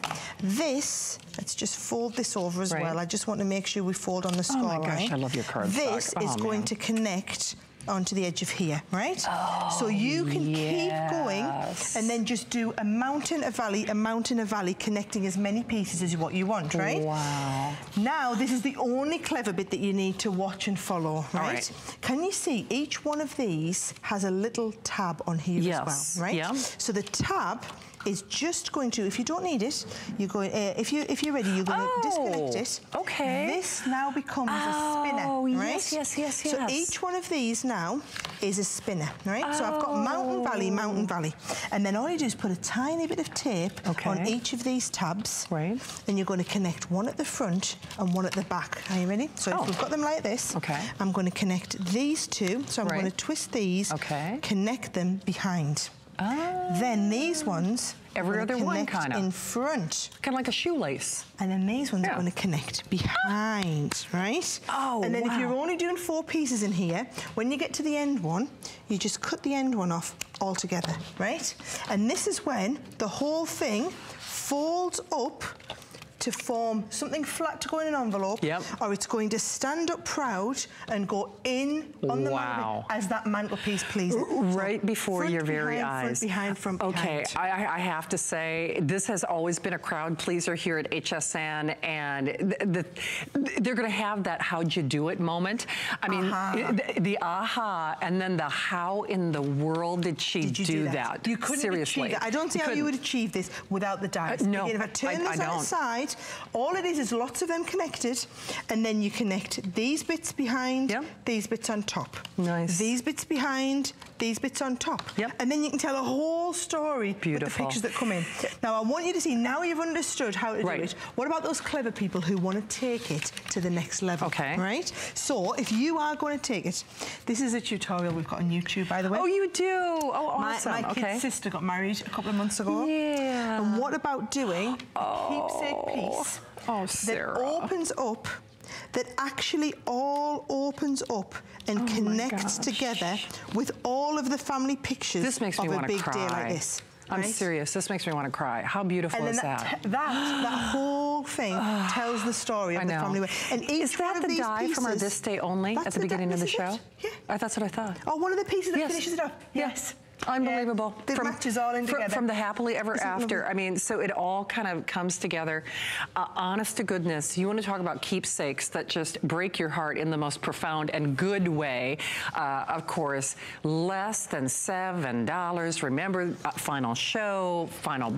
this, let's just fold this over as Right. well. I just want to make sure we fold on the Oh my gosh, line. I love your cardstock. This is Oh, going to connect onto the edge of here, right? so oh, you can keep going Oh, and then just do a mountain, a valley, a mountain, a valley, connecting as many pieces as what you want, right? Wow. Now, this is the only clever bit that you need to watch and follow, right? right. Can you see each one of these has a little tab on here Yes, as well, right? yeah. So the tab is just going to, if you don't need it, you're going, uh, if, you, if you're ready, you're going Oh, to disconnect it. okay. This now becomes a spinner, Oh, right? yes, yes, yes, So each one of these now is a spinner, right? So I've got mountain, valley, mountain, valley. And then all you do is put a tiny bit of tape Okay. on each of these tabs. Right. Then you're going to connect one at the front and one at the back. Are you ready? So Oh. if we've got them like this, Okay. I'm going to connect these two. So I'm Right. going to twist these, Okay. connect them behind. Ah. Then these ones Every other one, kinda. in front. Kind of like a shoelace. And then these ones Yeah. are going to connect behind, right? Oh, And then if you're only doing four pieces in here, when you get to the end one, you just cut the end one off altogether, right? And this is when the whole thing folds up to form something flat to go in an envelope, Yep. or it's going to stand up proud and go in on the Wow. mantelpiece as that mantelpiece pleases. right before front, your very behind, eyes. Front behind, front okay, behind. I, I- I have to say, this has always been a crowd pleaser here at HSN, and the, the, they're going to have that how'd you do it moment. I mean, Aha. the, the aha, and then the how in the world did she Did you do, do that? You couldn't Seriously. achieve that. I don't see how you couldn't. would achieve this without the dice. Uh, no, Again, if I turn I- this I on don't. Side, all it is is lots of them connected, and then you connect these bits behind, Yep. these bits on top. Nice. These bits behind, these bits on top. Yep. And then you can tell a whole story with the pictures that come in. Now, I want you to see, now you've understood how to Right. do it, what about those clever people who want to take it to the next level? Okay. Right? So, if you are going to take it, this is a tutorial we've got on YouTube, by the way. Oh, you do? Oh, My, awesome. my kid's okay. sister got married a couple of months ago. Yeah. And what about doing a keepsake piece Oh, that opens up, that actually all opens up and connects together with all of the family pictures This makes of me a want to big cry. day like this. I'm serious. This makes me want to cry. How beautiful is that, that? that, that (gasps) whole thing (sighs) tells the story of I the family. way. And each is that of the die from our This Day Only at the di- beginning of the show? Yeah. Uh, that's what I thought. Oh, one of the pieces that Yes. finishes it off. Yeah. Yes. Unbelievable. Yeah. The matches all in together. From the happily ever Isn't after. I mean, so it all kind of comes together. Uh, honest to goodness, you want to talk about keepsakes that just break your heart in the most profound and good way. Uh, of course, less than seven dollars. Remember, uh, final show, final,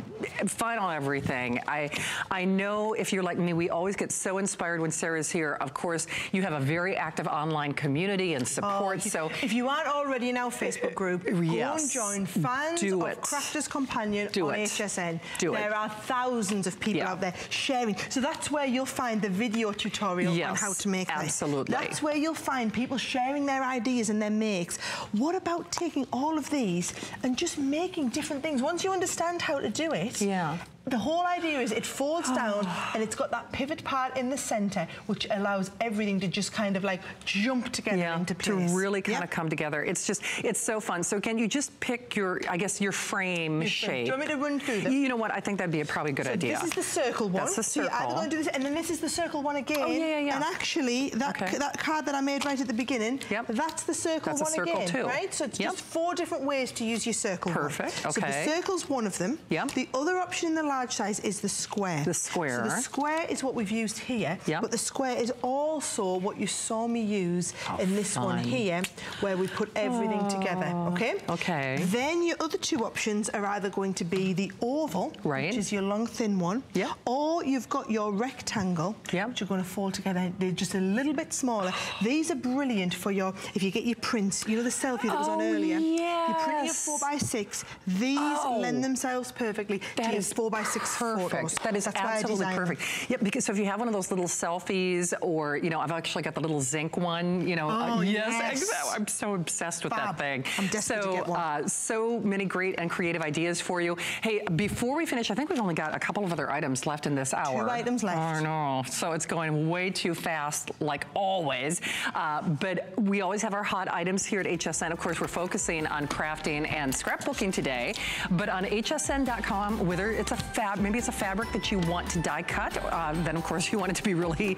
final everything. I, I know if you're like me, we always get so inspired when Sara's here. Of course, you have a very active online community and support. if, you- so if you aren't already in our Facebook group, Yes. Join mm. fans Do of it. Crafters Companion Do on it. HSN. Do it. there are thousands of people Yeah. out there sharing. So that's where you'll find the video tutorial on how to make this. absolutely. That's where you'll find people sharing their ideas and their makes. What about taking all of these and just making different things? Once you understand how to do it, Yeah. The whole idea is it folds oh. down and it's got that pivot part in the center, which allows everything to just kind of like jump together yeah, into to really kind Yeah. of come together. It's just, it's so fun. So can you just pick your, I guess, your frame Your shape? Do you want me to run through them? You know what? I think that'd be a probably good So idea. This is the circle one. That's the So you're either going to do this, and then this is the circle one oh, again. Oh, yeah, yeah, yeah. And actually, that Okay. that card that I made right at the beginning, Yep. that's the circle That's a one circle again, too. right? So it's Yep. just four different ways to use your circle one. Perfect, So the circle's one of them. Yep. The other option in the large size is the square. The square. So the square is what we've used here, Yep. but the square is also what you saw me use oh, in this one here, where we put everything together, oh, okay? okay. Then your other two options are either going to be the oval, Right. which is your long, thin one, Yep. or you've got your rectangle, Yep. which you're going to fold together. They're just a little bit smaller. These are brilliant for your, if you get your prints, you know the selfie that was on Oh, earlier? You print your four by six. These Oh. lend themselves perfectly to your is four by six perfect. photos. That is That's absolutely them. perfect. Yeah, because so if you have one of those little selfies, or you know, I've actually got the little zinc one. You know, uh, Oh, yes, yes. exactly. I'm so obsessed with Fab. that thing. I'm desperate to so, get one. Uh, so many great and creative ideas for you. Hey, before we finish, I think we've only got a couple of other items left in this hour. Two items left. I know. So it's going way too fast, like always. Uh, but we always have our hot items here at HSN. Of course, we're focusing on crafting and scrapbooking today. But on hsn.com, whether it's a fab, maybe it's a fabric that you want to die cut, uh, then of course you want it to be really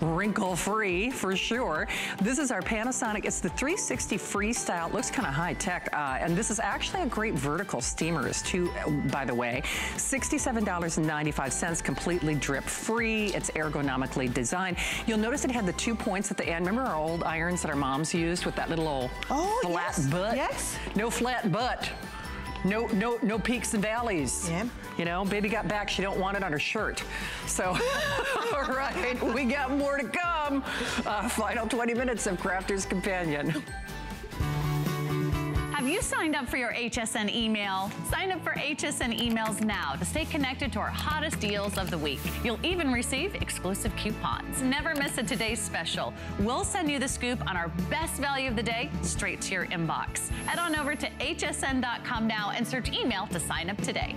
wrinkle free for sure. This is our Panasonic. It's the 360 Freestyle. It looks kind of high tech. Uh, and this is actually a great vertical steamer is too, by the way. $67.95, completely drip free. It's ergonomically designed. You'll notice it had the two points at the end. Remember our old irons that our moms used with that little old Oh, flat yes, butt? yes. No flat butt. No, no, no peaks and valleys. Yeah. You know, baby got back, she don't want it on her shirt. So, (laughs) all right, we got more to come. Uh, final 20 minutes of Crafter's Companion. Have you signed up for your HSN email? Sign up for HSN emails now to stay connected to our hottest deals of the week. You'll even receive exclusive coupons. Never miss a today's special. We'll send you the scoop on our best value of the day straight to your inbox. Head on over to hsn.com now and search email to sign up today.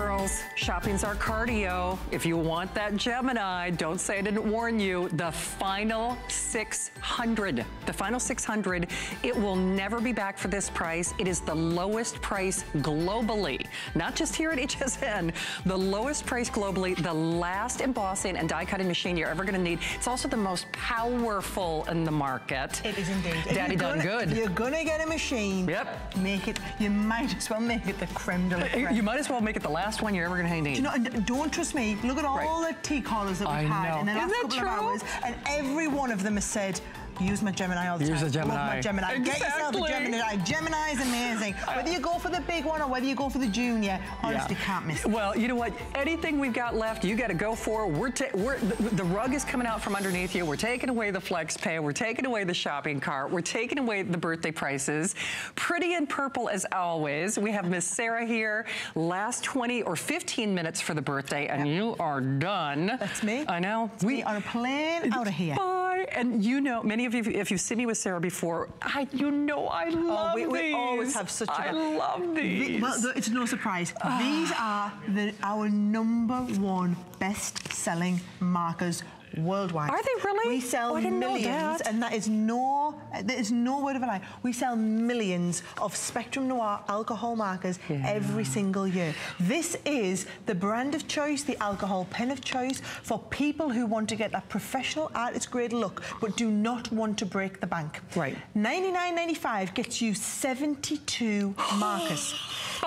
Girls. Shopping's our cardio. If you want that Gemini, don't say I didn't warn you. The final 600. The final 600. It will never be back for this price. It is the lowest price globally, not just here at HSN. The lowest price globally. The last embossing and die cutting machine you're ever going to need. It's also the most powerful in the market. It is indeed. Daddy you're done gonna- good. You're gonna get a machine. Yep. Make it. You might as well make it the creme de la (laughs) creme. You might as well make it the last one you're ever going to need. You know, and don't trust me. Look at all Right. the tea collars that we've I had know. in the Isn't last couple true? of hours, and every one of them has said. Use my Gemini all the Use time. a Gemini. Love my Gemini. Get yourself a Exactly. Gemini. Gemini is amazing. Whether you go for the big one or whether you go for the junior, honestly, Yeah. can't miss. it. Well, you know what? Anything we've got left, you got to go for. We're, ta- we're the, the rug is coming out from underneath you. We're taking away the flex pay. We're taking away the shopping cart. We're taking away the birthday prices. Pretty in purple as always. We have Miss Sara here. Last 20 or 15 minutes for the birthday, and you are done. That's me. I know. We on a plane out of here. Bye. And you know, many of you, if you've seen me with Sara before, I, you know I love Oh, we, we always have such a I good- love The- these. well, th- it's no surprise. These ah. are the, our number one best-selling markers worldwide. Are they really? We sell Oh, I didn't know millions, that. and that is no, there is no word of a lie. We sell millions of Spectrum Noir alcohol markers every single year. This is the brand of choice, the alcohol pen of choice for people who want to get that professional artist grade look, but do not want to break the bank. Right. 99.95 gets you 72 (gasps) markers.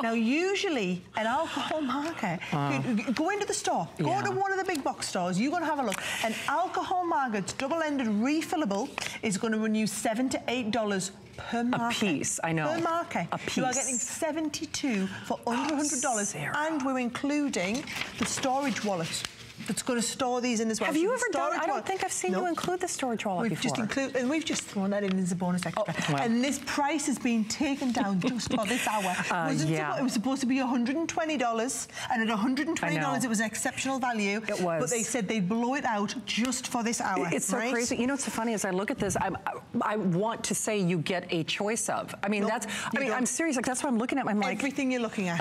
Now, usually an alcohol marker, ah. you- go into the store, go Yeah. to one of the big box stores, you're going to have a look. An alcohol marker, it's double-ended, refillable, is going to run you seven to eight dollars per marker. piece, I know. Per marker. A You are getting 72 for under $100, Sara. and we're including the storage wallet. That's going to store these in as well. Have So you ever done? I don't wallet- think I've seen No. you include the storage wallet We've just before. included, and we've just thrown that in as a bonus extra. Oh, well. And this price has been taken down just for this (laughs) hour. Uh, yeah. it was supposed to be $120, and at $120, it was an exceptional value. It was. But they said they'd blow it out just for this hour. It's so crazy. You know what's so funny as I look at this. I'm, I want to say you get a choice of. I mean, Nope, that's. I mean, don't. I'm serious. Like that's what I'm looking at. I'm like. Everything you're looking at.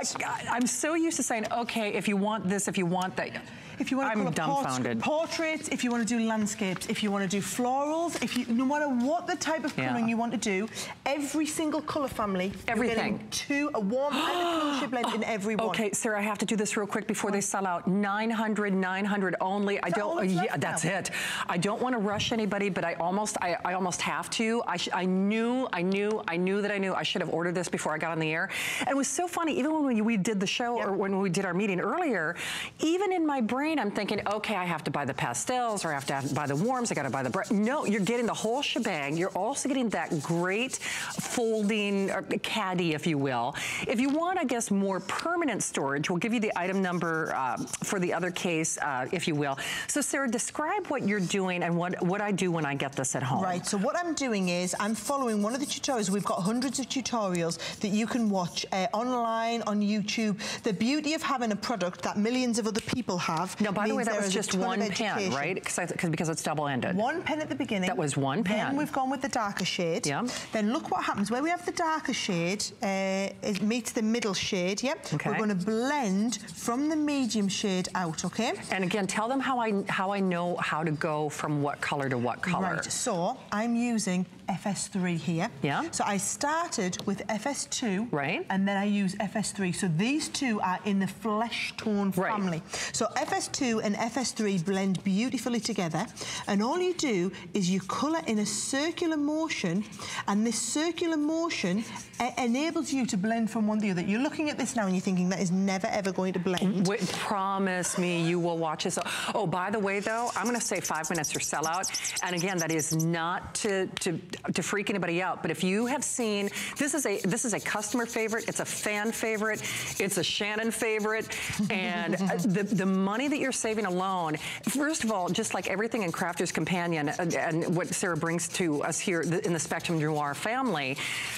I, am so used to saying, okay, if you want this, if you want that. If you want to I'm colour port- dumbfounded. portraits, if you want to do landscapes, if you want to do florals, if you no matter what the type of Yeah. colouring you want to do, every single colour family, Everything. two, a warm and a cool shade blend in (gasps) every one. Okay, Sara, I have to do this real quick before they sell out. 900, 900 only. I don't. all that's yeah, that's now? it. I don't want to rush anybody, but I almost, I, I almost have to. I, sh- I knew, I knew, I knew that I knew I should have ordered this before I got on the air. And it was so funny. Even when we, we did the show or when we did our meeting earlier, even in my brain, I'm thinking, okay, I have to buy the pastels or I have to buy the warms. I got to buy the. Br-. No, you're getting the whole shebang. You're also getting that great folding caddy, if you will. If you want, I guess, more permanent storage, we'll give you the item number uh, for the other case, uh, if you will. So, Sara, describe what you're doing and what, what I do when I get this at home. Right, so what I'm doing is I'm following one of the tutorials. We've got hundreds of tutorials that you can watch uh, online, on YouTube. The beauty of having a product that millions of other people have. Now, by the way, that was just one pen, right? Cause cause, because it's double-ended. One pen at the beginning. That was one pen. Then we've gone with the darker shade. Yeah. Then look what happens. Where we have the darker shade, uh, it meets the middle shade, yep. Okay. We're going to blend from the medium shade out, okay? And again, tell them how I how I know how to go from what color to what color. Right, so I'm using FS3 here. Yeah. So I started with FS2. Right. And then I use FS3. So these two are in the flesh tone Right. family. So FS2 and FS3 blend beautifully together. And all you do is you colour in a circular motion, and this circular motion enables you to blend from one to the other. You're looking at this now and you're thinking that is never ever going to blend. Wait, promise me you will watch this. Oh, by the way, though, I'm going to say five minutes or sell out. And again, that is not to, to to freak anybody out. But if you have seen, this is a this is a customer favorite. It's a fan favorite. It's a Shannon favorite. And uh, the the money that you're saving alone, first of all, just like everything in Crafter's Companion uh, and what Sara brings to us here in the Spectrum Noir family,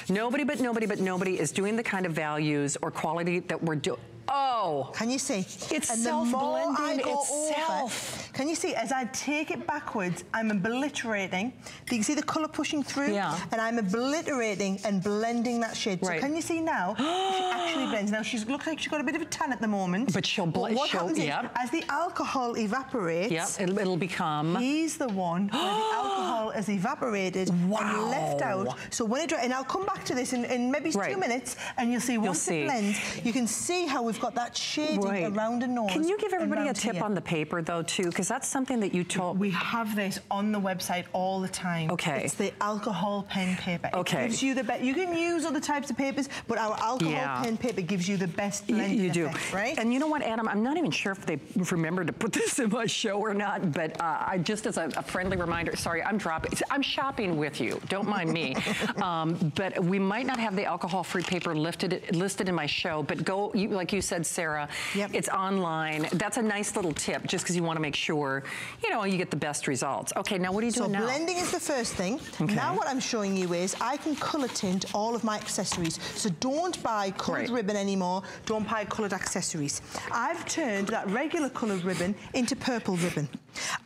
nobody but nobody but nobody is doing the kind of values or quality that we're doing. Oh. Can you see? It's and the more self-blending itself. over, Can you see, as I take it backwards, I'm obliterating. Do you can see the colour pushing through? Yeah. And I'm obliterating and blending that shade. Right. So can you see now, (gasps) she actually blends. Now, she looks like she's got a bit of a tan at the moment. But she'll blend. what she'll- happens is, as the alcohol evaporates, Yep, it'll, it'll become. He's the one where the (gasps) alcohol has evaporated and left out. So when it and I'll come back to this in, in maybe Right. two minutes, and you'll see once see. it blends, you can see how we've got that shading Right. around the nose. Can you give everybody a tip here. on the paper though too? Because that's something that you told. We have this on the website all the time. Okay. It's the alcohol pen paper. Okay. It gives you the best. You can use other types of papers, but our alcohol Yeah. pen paper gives you the best You, you do. effect, right? And you know what, Adam? I'm not even sure if they remembered to put (laughs) this in my show or not, but uh, I just as a, a friendly reminder, sorry, I'm dropping, I'm shopping with you. Don't mind me. (laughs) um, but we might not have the alcohol-free paper lifted, listed in my show, but go, you, like you said, Sara, Yep. it's online. That's a nice little tip just because you want to make sure, you know, you get the best results. Okay, now what are you So doing now? blending is the first thing. Okay. Now what I'm showing you is I can colour tint all of my accessories. So don't buy coloured Right. ribbon anymore. Don't buy coloured accessories. I've turned that regular coloured ribbon into purple ribbon.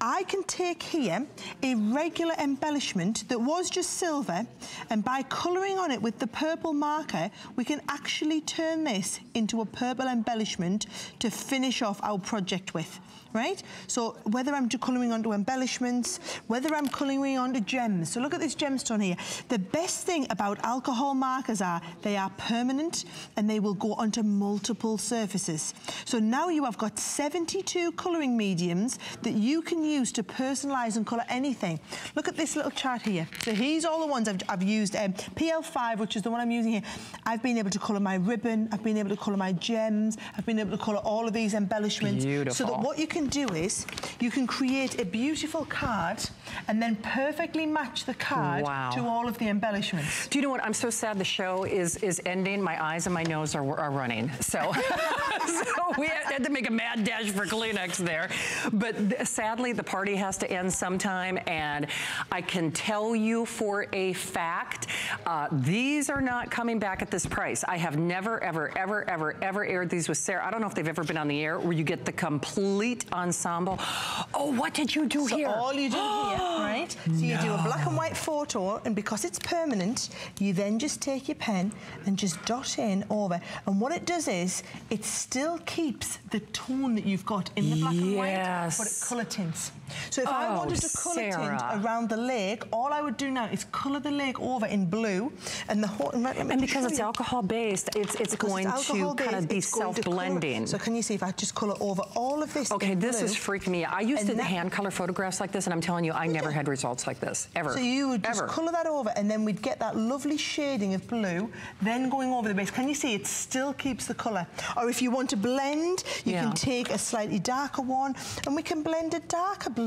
I can take here a regular embellishment that was just silver and by colouring on it with the purple marker we can actually turn this into a purple embellishment to finish off our project with right? So whether I'm colouring onto embellishments, whether I'm colouring onto gems. So look at this gemstone here. The best thing about alcohol markers are they are permanent and they will go onto multiple surfaces. So now you have got 72 colouring mediums that you can use to personalise and colour anything. Look at this little chart here. So here's all the ones I've, I've used. Um, PL5, which is the one I'm using here. I've been able to colour my ribbon. I've been able to colour my gems. I've been able to colour all of these embellishments. So Beautiful. that what you can do is you can create a beautiful card and then perfectly match the card Wow. to all of the embellishments. Do you know what? I'm so sad the show is is ending. My eyes and my nose are, are running. So, (laughs) so we had to make a mad dash for Kleenex there. But th- sadly, the party has to end sometime. And I can tell you for a fact, uh, these are not coming back at this price. I have never, ever, ever, ever, ever aired these with Sara. I don't know if they've ever been on the air where you get the complete ensemble. Oh, what did you do So here? all you do here, (gasps) right? So you do a black and white photo, and because it's permanent, you then just take your pen and just dot in over. And what it does is, it still keeps the tone that you've got in the black and white, but it colour tints. So if I Oh, wanted to colour tint around the leg, all I would do now is colour the leg over in blue, and the whole. And, because it's alcohol based, it's it's Because going it's to kind of be it's going to colour- self-blending. So can you see if I just colour over all of this Okay, this blue, is freaking me. out. I used and to that- hand color photographs like this, and I'm telling you, I never had results like this ever. So you would just ever. colour that over and then we'd get that lovely shading of blue, then going over the base. Can you see it still keeps the colour? Or if you want to blend, you Yeah. can take a slightly darker one and we can blend a darker blue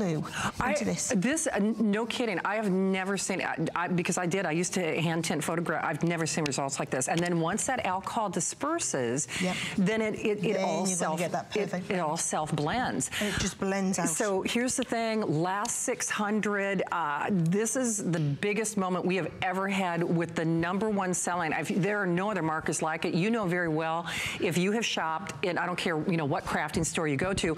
I- into this. This, uh, no kidding. I have never seen, I, I, because I did, I used to hand tint photograph. I've never seen results like this. And then once that alcohol disperses, Yep. then it, it, it all self, it, it all self blends. And it just blends out. So here's the thing, last 600, uh, this is the biggest moment we have ever had with the number one selling. I've, there are no other markers like it. You know very well, if you have shopped in, I don't care, you know, what crafting store you go to,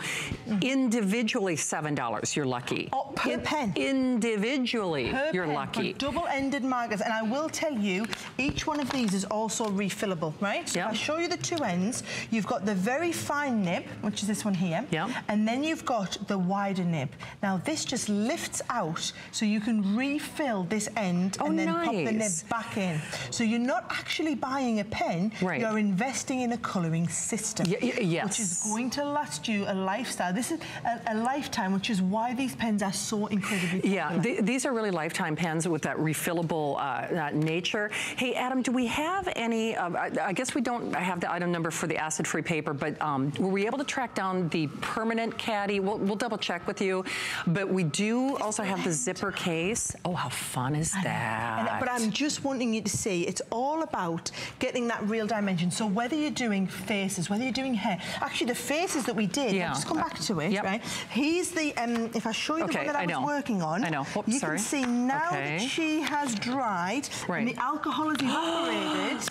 individually $7, you're lucky. Oh, per In- pen. Individually, Per you're pen lucky. Double-ended markers, and I will tell you, each one of these is also refillable, right? So Yep. if I show you the two ends, you've got the very fine nib, which is this one here, Yep. and then you've got the wider nib. Now this just lifts out, so you can refill this end Oh, and then pop the nib back in. So you're not actually buying a pen, Right. you're investing in a colouring system, y- yes. which is going to last you a lifestyle. This is a, a lifetime, which is why these pens are so incredibly popular. Yeah, th- these are really lifetime pens with that refillable uh, uh, nature. Hey, Adam, do we have any? Uh, I, I guess we don't have the item number for the acid-free paper, but um, were we able to track down the permanent caddy? We'll, we'll double check with you, but we do also have the zipper case. Oh, how fun is that? And- but I'm just wanting you to see it's all about getting that real dimension. So whether you're doing faces, whether you're doing hair, actually the faces that we did, Yeah. I'll just come back to it, Yep. right? Here's the, um, Um, if I show you the one that I, I was know. working on, I know. Oops, you sorry. can see now Okay. that she has dried Right. and the alcohol has (gasps) evaporated.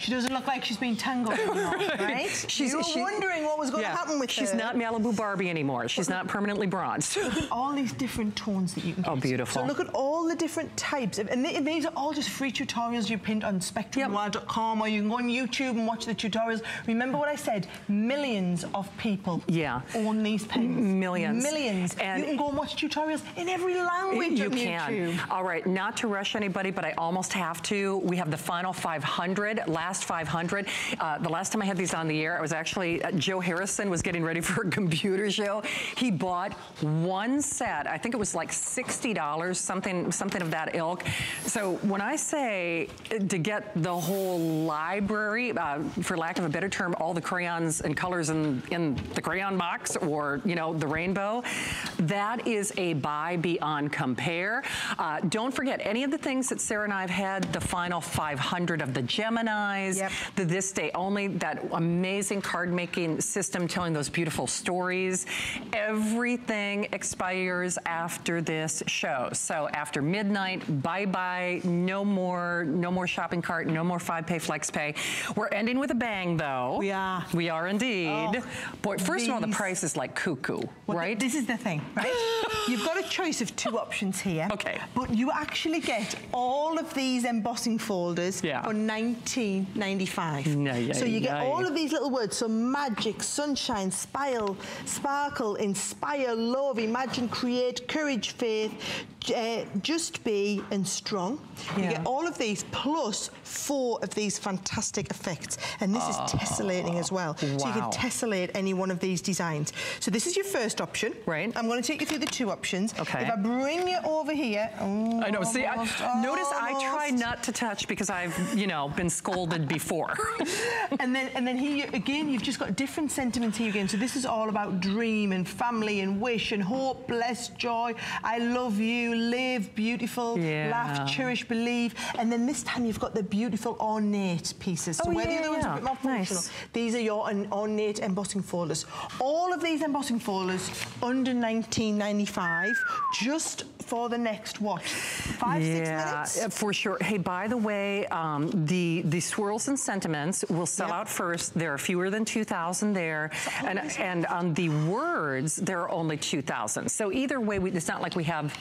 She doesn't look like she's been tangled (laughs) anymore, right? She's- you were she- wondering what was going to happen with She's her. She's not Malibu Barbie anymore. She's not permanently bronzed. all these different tones that you can. Oh, beautiful. So look at all the different types. of- And th- these are all just free tutorials you print on spectrumnoir.com or you can go on YouTube and watch the tutorials. Remember what I said? Millions of people Yeah. own these pens. Millions. Millions. And- you can go and watch tutorials in every language You on can. YouTube. All right, not to rush anybody, but I almost have to. We have the final 500, last 500. Uh, the last time I had these on the air, I was actually, uh, Joe Harrison was getting ready (laughs) for a computer show. He bought one set. I think it was like $60, something, something of that ilk. So when I say uh, to get the whole library, uh, for lack of a better term, all the crayons and colors in, in the crayon box or, you know, the rainbow, that is a buy beyond compare. Uh, don't forget any of the things that Sara and I have had, the final 500 of the Yep. the this day only, that amazing card making system telling those beautiful stories. Everything expires after this show. So after midnight, bye-bye, no more, no more shopping cart, no more five pay flex pay. We're ending with a bang though. We are. We are indeed. Oh, Boy, first of all, the these- price is like cuckoo, Well, th- right? This is the thing, right? (gasps) You've got a choice of two options here. Okay. But you actually get all of these embossing folders Yeah. for 19.95. Nay, yay, so you get all of these little words. So magic, sunshine, spile, sparkle, inspire, love, imagine, create, courage, faith, uh, just be, and strong. You get all of these plus four of these fantastic effects. And this is tessellating as well. Wow. So you can tessellate any one of these designs. So this is your first option. Right. I'm going to take you through the two options. Okay. If I bring you over here. oh, I know. See, I, almost, notice I try not to touch because I've, you know, been scolded before. (laughs) and then and then here again you've just got different sentiments here again. So this is all about dream and family and wish and hope, bless, joy. I love you, live, beautiful, Yeah. laugh, cherish, believe. And then this time you've got the beautiful ornate pieces. So Oh, where the yeah, other ones yeah. a bit more Nice. these are your ornate embossing folders. All of these embossing folders under 19.95, just for the next what? Five, six minutes. uh, for sure. Hey, by the way, um, the the swirls and sentiments will sell Yep. out first. There are fewer than 2,000 there, and and on the words there are only 2,000. So either way, we, it's not like we have.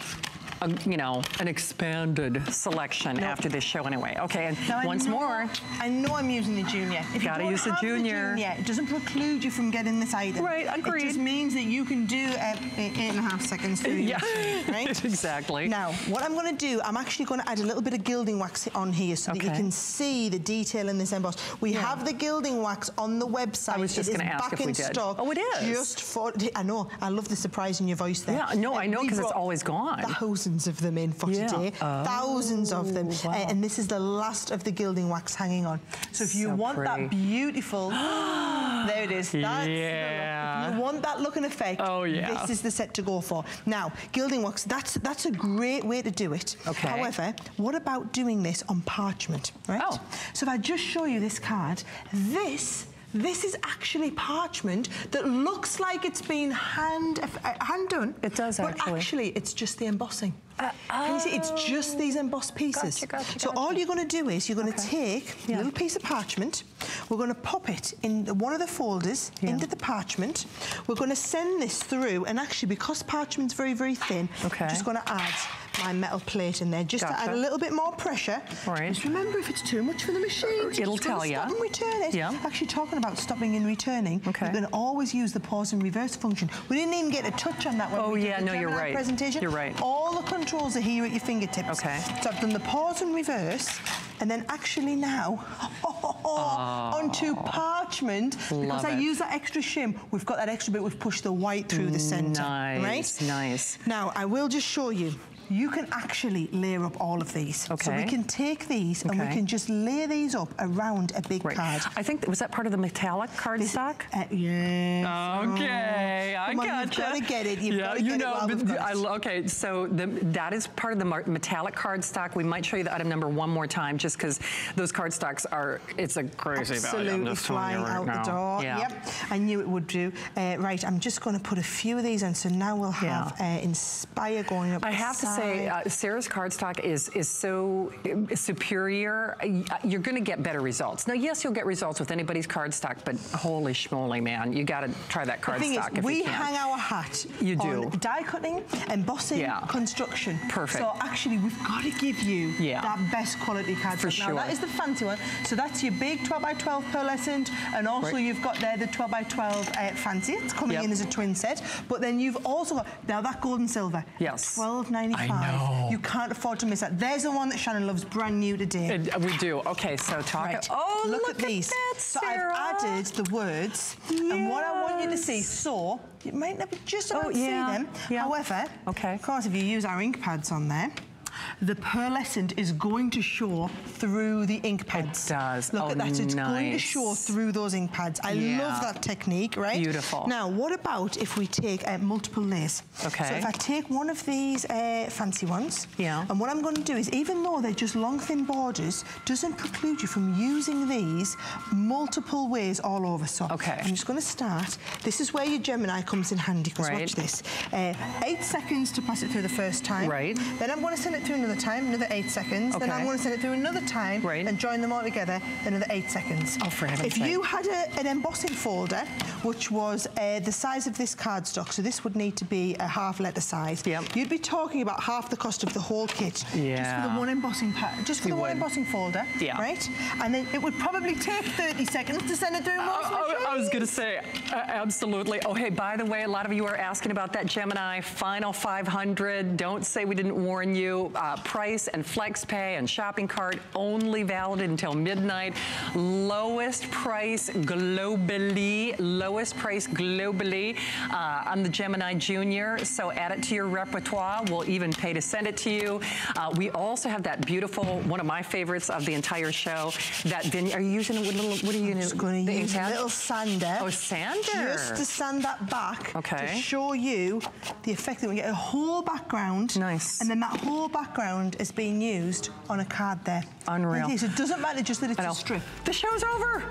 A, you know, an expanded selection after this show anyway. Okay, and Now, I once know- more. I know I'm using the junior. If Gotta you use the have junior. it doesn't preclude you from getting this item. Right, It just means that you can do uh, eight and a half seconds through (laughs) Yeah, your right? (laughs) exactly. Now, what I'm going to do, I'm actually going to add a little bit of gilding wax on here so that you can see the detail in this emboss. We have the gilding wax on the website. I was just It is gonna ask back if we did. stock. Oh, it is? Just for, I know, I love the surprise in your voice there. Yeah, no, I know, because it's always gone. Thousands of them in for Yeah. today. Thousands of them. wow. Uh, and this is the last of the gilding wax hanging on. So if you So want pretty. that beautiful, (gasps) there it is. That's. Yeah. If you want that look and effect, Oh, yeah. this is the set to go for. Now, gilding wax, that's that's a great way to do it. Okay. However, what about doing this on parchment, right? Oh. So if I just show you this card, this this is actually parchment that looks like it's been hand uh, hand done. It does, actually. but actually. it's just the embossing. Can you see? It's just these embossed pieces. Gotcha, gotcha, so gotcha. all you're going to do is you're going to take a little piece of parchment. We're going to pop it in one of the folders Yeah. into the parchment. We're going to send this through, and actually, because parchment's very, very thin, Okay. I'm just going to add my metal plate in there just to add a little bit more pressure. Right. Just remember, if it's too much for the machine, It'll just tell you. Stop and return it. Yeah. Actually, talking about stopping and returning, Okay. you're going to always use the pause and reverse function. We didn't even get a touch on that when Oh, yeah, the no, you're right. presentation. You're right. All the controls are here at your fingertips. Okay. So I've done the pause and reverse, and then actually now (laughs) onto parchment because Love I it. use that extra shim. We've got that extra bit. We've pushed the white through the centre. Nice, right? nice. Now I will just show you. You can actually layer up all of these. So we can take these and we can just layer these up around a big Right. card. I think, was that part of the metallic cardstock? Uh, yeah. Okay, I Come on, gotcha. you've gotta get it. You've yeah, gotta you get it know, while but we've got I, okay, so the, that is part of the mar- metallic cardstock. We might show you the item number one more time, just because those cardstocks are. It's a crazy value. Absolutely just telling you flying right out now. the door. Yeah. Yep, I knew it would do. Uh, right, I'm just going to put a few of these in. So now we'll have uh, Inspire going up. I have to say, say uh, Sara's cardstock is is so uh, superior. Uh, You're going to get better results. Now, yes, you'll get results with anybody's cardstock, but holy schmoly, man, you got to try that The thing is, cardstock if we you can. hang our hat You on do. die cutting, embossing, Yeah. construction. Perfect. So actually, we've got to give you Yeah. that best quality cardstock. For Now, sure. that is the fancy one. So that's your big 12 by 12 pearlescent, and also Right. you've got there the 12 by 12 uh, fancy. It's coming Yep. in as a twin set. But then you've also got, now that gold and silver. Yes. 12.95. I know. You can't afford to miss that. There's the one that Shannon loves, brand new today. Uh, we do. Okay, so talk. Right. Oh, look, look, at these. that, so I've added the words, and what I want you to see. Yes. So you might not be just about Oh, to see them. yeah. However, Okay. of course, if you use our ink pads on there. The pearlescent is going to show through the ink pads. It does. Look Oh, at that. It's going to show through those ink pads. I Yeah. love that technique, right? Beautiful. Now, what about if we take uh, multiple layers? Okay. So if I take one of these uh, fancy ones, Yeah. and what I'm going to do is, even though they're just long, thin borders, doesn't preclude you from using these multiple ways all over. So Okay. I'm just going to start. This is where your Gemini comes in handy, because Right. watch this. Uh, eight seconds to pass it through the first time. Right. Then I'm going to send it through another time, another eight seconds. Then I'm going to send it through another time Right. and join them all together, another eight seconds. Oh, for heaven's If sake. you had a, an embossing folder, which was uh, the size of this cardstock, so this would need to be a half letter size, Yep. you'd be talking about half the cost of the whole kit. Yeah. Just for the one embossing just for You the one embossing folder, Yeah. right? And then it would probably take 30 seconds to send it through most Oh, I, I was going to say, uh, absolutely. Oh, hey, by the way, a lot of you are asking about that Gemini Final 500. Don't say we didn't warn you. Uh, price and flex pay and shopping cart only valid until midnight. Lowest price globally, lowest price globally uh, on the Gemini Junior. So add it to your repertoire. We'll even pay to send it to you. Uh, we also have that beautiful, one of my favorites of the entire show, that vineyard. Are you using a little, what are you I'm going to use a little sander. Oh, sander. Just to sand that back Okay. to show you the effect that we get a whole background. Nice. And then that whole background is being used on a card there. Unreal. Like this. It doesn't matter just that it's a strip. The show's over.